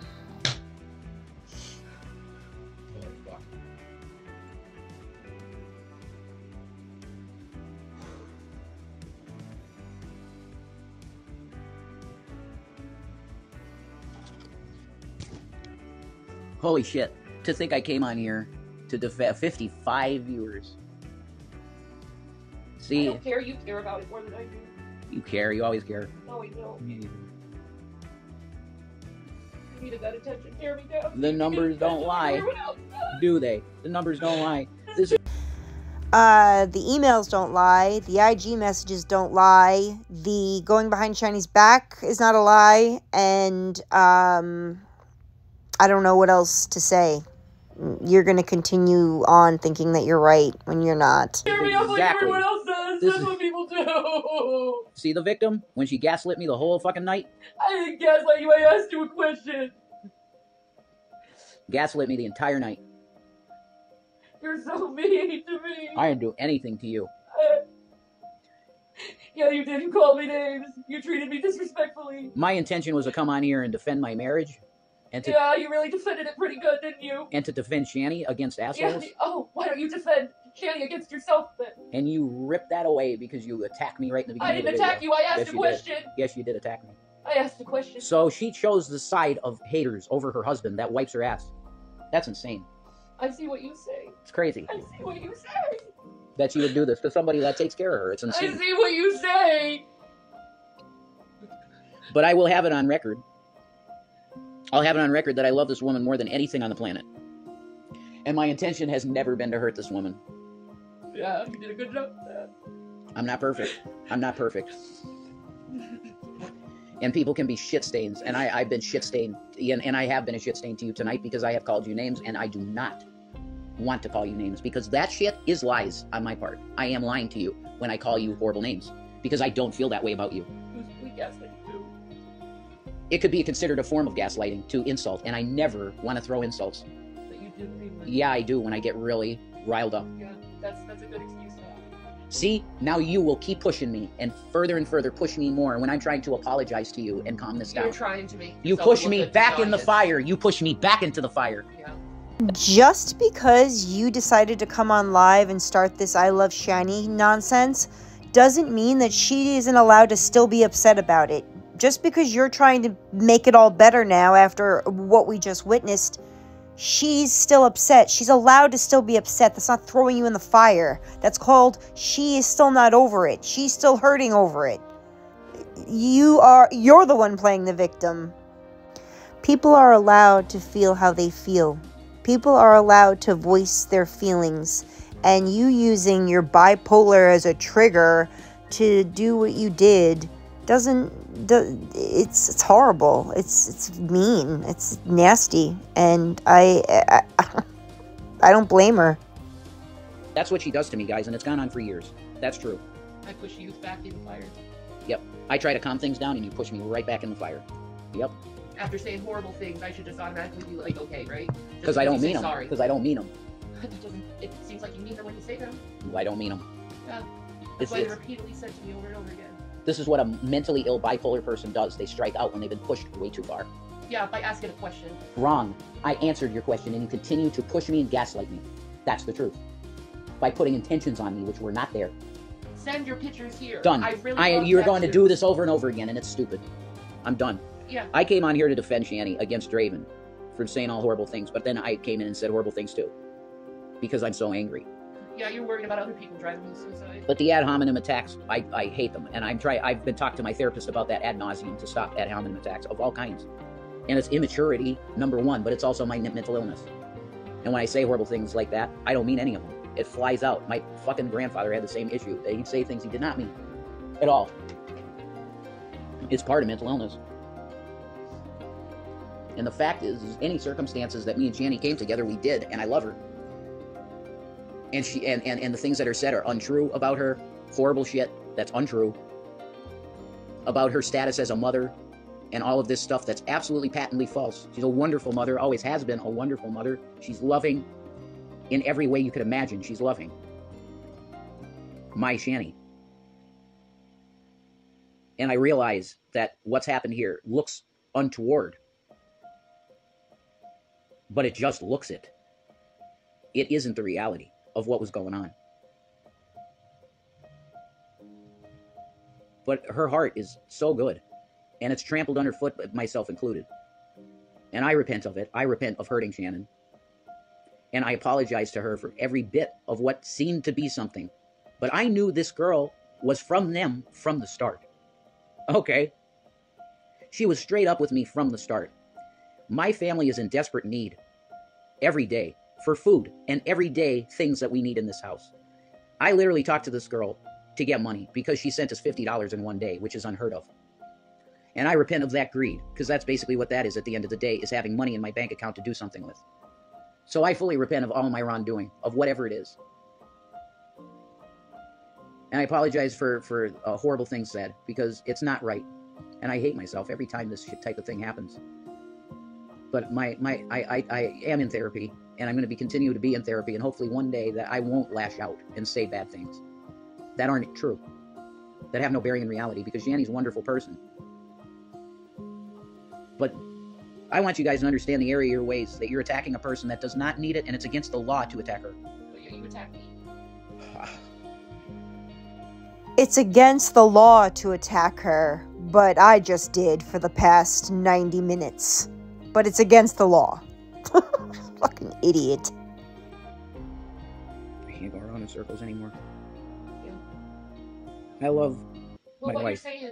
Holy shit. To think I came on here to defend 55 viewers.
I don't care. You care about it more than I do.
you care. You always care.
No, you don't. You needed that attention. Tear me down.
The numbers don't lie.
Everyone else does.
Do they? The numbers don't lie. This is
Uh, the emails don't lie. The IG messages don't lie. The going behind Shiny's back is not a lie. And um, I don't know what else to say. You're going to continue on thinking that you're right when you're not.
Tear me up like
Exactly. This is-
what people do.
see the victim when she gaslit me the whole fucking night.
I didn't gaslight you. I asked you a question.
Gaslit me the entire night.
You're so mean to me.
I didn't do anything to you.
I- Yeah, you did. You called me names. You treated me disrespectfully.
My intention was to come on here and defend my marriage, and to
Yeah, you really defended it pretty good, didn't you?
and to defend Shanny against
Yeah.
assholes.
Oh, why don't you defend Against yourself then?
And you ripped that away because you attacked me right in the beginning. I didn't
attack you. I asked
Yes,
a
you did.
question.
Yes, you did attack me.
I asked a question.
So she chose the side of haters over her husband that wipes her ass. That's insane.
I see what you say.
It's crazy
I see what you say.
that she would do this to somebody that takes care of her. It's insane.
I see what you say.
But I will have it on record. I'll have it on record that I love this woman more than anything on the planet. And my intention has never been to hurt this woman.
Yeah, you did a good job.
I'm not perfect. I'm not perfect. And people can be shit stains, and I, I've been shit stained, and, and I have been a shit stain to you tonight because I have called you names, and I do not want to call you names because that shit is lies on my part. I am lying to you when I call you horrible names because I don't feel that way about you.
We gaslit too.
It could be considered a form of gaslighting to insult, and I never want to throw insults.
But you mean.
Yeah, I do when I get really riled up.
Yeah, that's that's a good excuse.
See, now you will keep pushing me and further and further push me more when I'm trying to apologize to you and calm this down, You're
trying to make
You push me back in the fire. You push me back into the fire.
Yeah.
Just because you decided to come on live and start this I love Shanny nonsense doesn't mean that she isn't allowed to still be upset about it. Just because you're trying to make it all better now after what we just witnessed, she's still upset. She's allowed to still be upset. That's not throwing you in the fire. That's called she is still not over it. She's still hurting over it. You are you're the one playing the victim. People are allowed to feel how they feel. People are allowed to voice their feelings. And you using your bipolar as a trigger to do what you did doesn't do, it's it's horrible. It's it's mean. It's nasty and I I, I don't blame her.
That's what she does to me, guys, and it's gone on for years. That's true.
I push you back in the fire.
Yep. I try to calm things down, and you push me right back in the fire. Yep.
After saying horrible things, I should just automatically be like, okay, right?
Because I don't mean them.
Sorry.
Because I don't mean them.
It seems like you mean them when you say them.
I don't mean them.
Yeah.
It's,
That's why they
it's,
repeatedly said to me over and over again.
This is what a mentally ill bipolar person does. They strike out when they've been pushed way too far.
Yeah, by asking a question.
Wrong. I answered your question, and you continue to push me and gaslight me. That's the truth. By putting intentions on me which were not there.
Send your pictures here.
Done.
I really.
I, you're going to do this over and over again, and it's stupid. I'm done.
Yeah.
I came on here to defend Shanny against Draven for saying all horrible things, but then I came in and said horrible things too. Because I'm so angry.
Yeah, you're worried about other people driving you to suicide.
But the ad hominem attacks, I, I hate them. And I'm try I've been talking to my therapist about that ad nauseum to stop ad hominem attacks of all kinds. And it's immaturity, number one, but it's also my mental illness. And when I say horrible things like that, I don't mean any of them. It flies out. My fucking grandfather had the same issue. He'd say things he did not mean at all. It's part of mental illness. And the fact is, is any circumstances that me and Shanny came together, we did, and I love her. And she and, and, and the things that are said are untrue about her. Horrible shit that's untrue. About her status as a mother and all of this stuff that's absolutely patently false. She's a wonderful mother, always has been a wonderful mother. She's loving in every way you could imagine. She's loving. My Shanny. And I realize that what's happened here looks untoward. But it just looks it. It isn't the reality of what was going on. But her heart is so good, and it's trampled underfoot, myself included. And I repent of it. I repent of hurting Shannon. And I apologize to her for every bit of what seemed to be something. But I knew this girl was from them from the start. Okay? She was straight up with me from the start. My family is in desperate need every day for food and everyday things that we need in this house. I literally talked to this girl to get money because she sent us $50 in one day, which is unheard of. And I repent of that greed because that's basically what that is at the end of the day is having money in my bank account to do something with. So I fully repent of all my wrongdoing, of whatever it is. And I apologize for, for uh, horrible things said because it's not right. And I hate myself every time this type of thing happens. But my, my I, I, I am in therapy and I'm going to be continue to be in therapy and hopefully one day that I won't lash out and say bad things that aren't true, that have no bearing in reality because Yanni's a wonderful person. But I want you guys to understand the area of your ways that you're attacking a person that does not need it and it's against the law to attack her.
But you, you attack me.
It's against the law to attack her, but I just did for the past 90 minutes. But it's against the law. Fucking idiot.
I can't go around in circles anymore.
Yeah.
I love
Well,
My
what
wife.
you're saying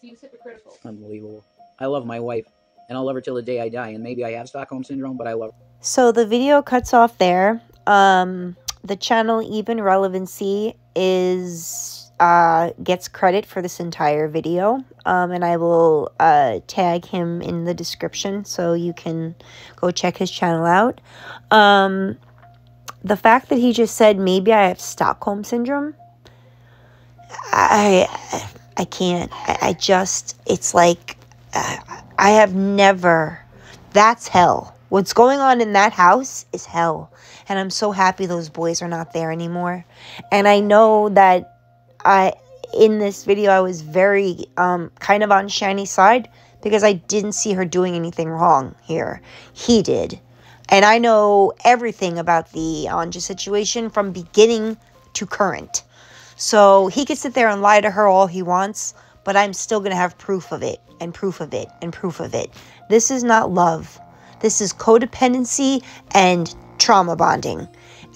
seems hypocritical.
unbelievable. I love my wife, and I'll love her till the day I die. And maybe I have Stockholm syndrome, but I love her.
So the video cuts off there. Um, the channel Even Relevancy is uh, gets credit for this entire video, um, and I will uh, tag him in the description so you can go check his channel out. Um, the fact that he just said maybe I have Stockholm syndrome, I I can't. I, I just it's like uh, I have never. That's hell What's going on in that house is hell. And I'm so happy those boys are not there anymore. And I know that I in this video I was very um kind of on Shanny's side because I didn't see her doing anything wrong here. He did. And I know everything about the Anja situation from beginning to current. So he could sit there and lie to her all he wants, but I'm still going to have proof of it and proof of it and proof of it. This is not love. This is codependency and trauma bonding.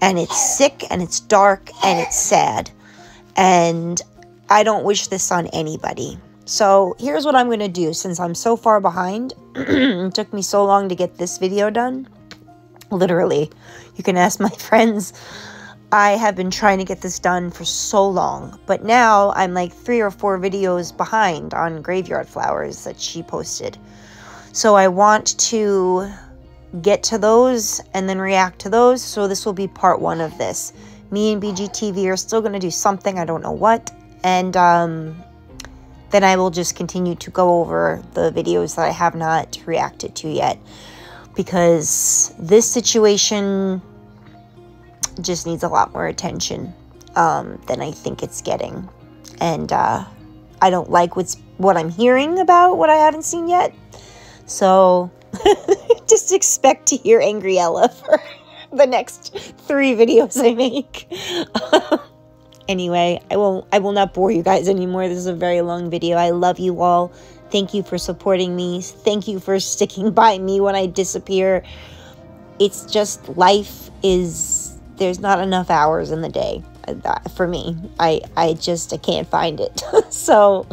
And it's sick and it's dark and it's sad. And I don't wish this on anybody. So here's what I'm going to do since I'm so far behind. it took me so long to get this video done. Literally, you can ask my friends. I have been trying to get this done for so long, but now I'm like three or four videos behind on graveyard flowers that she posted. So I want to get to those and then react to those. So this will be part one of this. Me and BGTV are still going to do something, I don't know what. And um, then I will just continue to go over the videos that I have not reacted to yet. Because this situation just needs a lot more attention um, than I think it's getting. And uh, I don't like what's what I'm hearing about what I haven't seen yet. So just expect to hear Angry Ella for the next three videos I make. anyway, I will I will not bore you guys anymore. This is a very long video. I love you all. Thank you for supporting me. Thank you for sticking by me when I disappear. It's just life is there's not enough hours in the day uh, for me. I I just I can't find it. so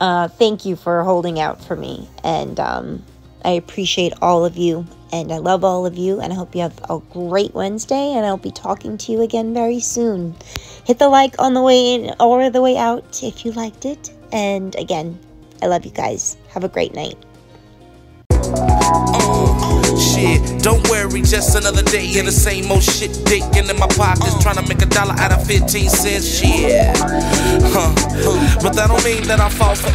uh, thank you for holding out for me, and um, I appreciate all of you, and I love all of you, and I hope you have a great Wednesday, and I'll be talking to you again very soon. Hit the like on the way in or the way out if you liked it, and again, I love you guys. Have a great night.
Shit, don't worry, just another day in the same old shit digging in my pockets, mm. trying to make a dollar out of 15 cents. Shit, huh? But that don't mean that I fall for.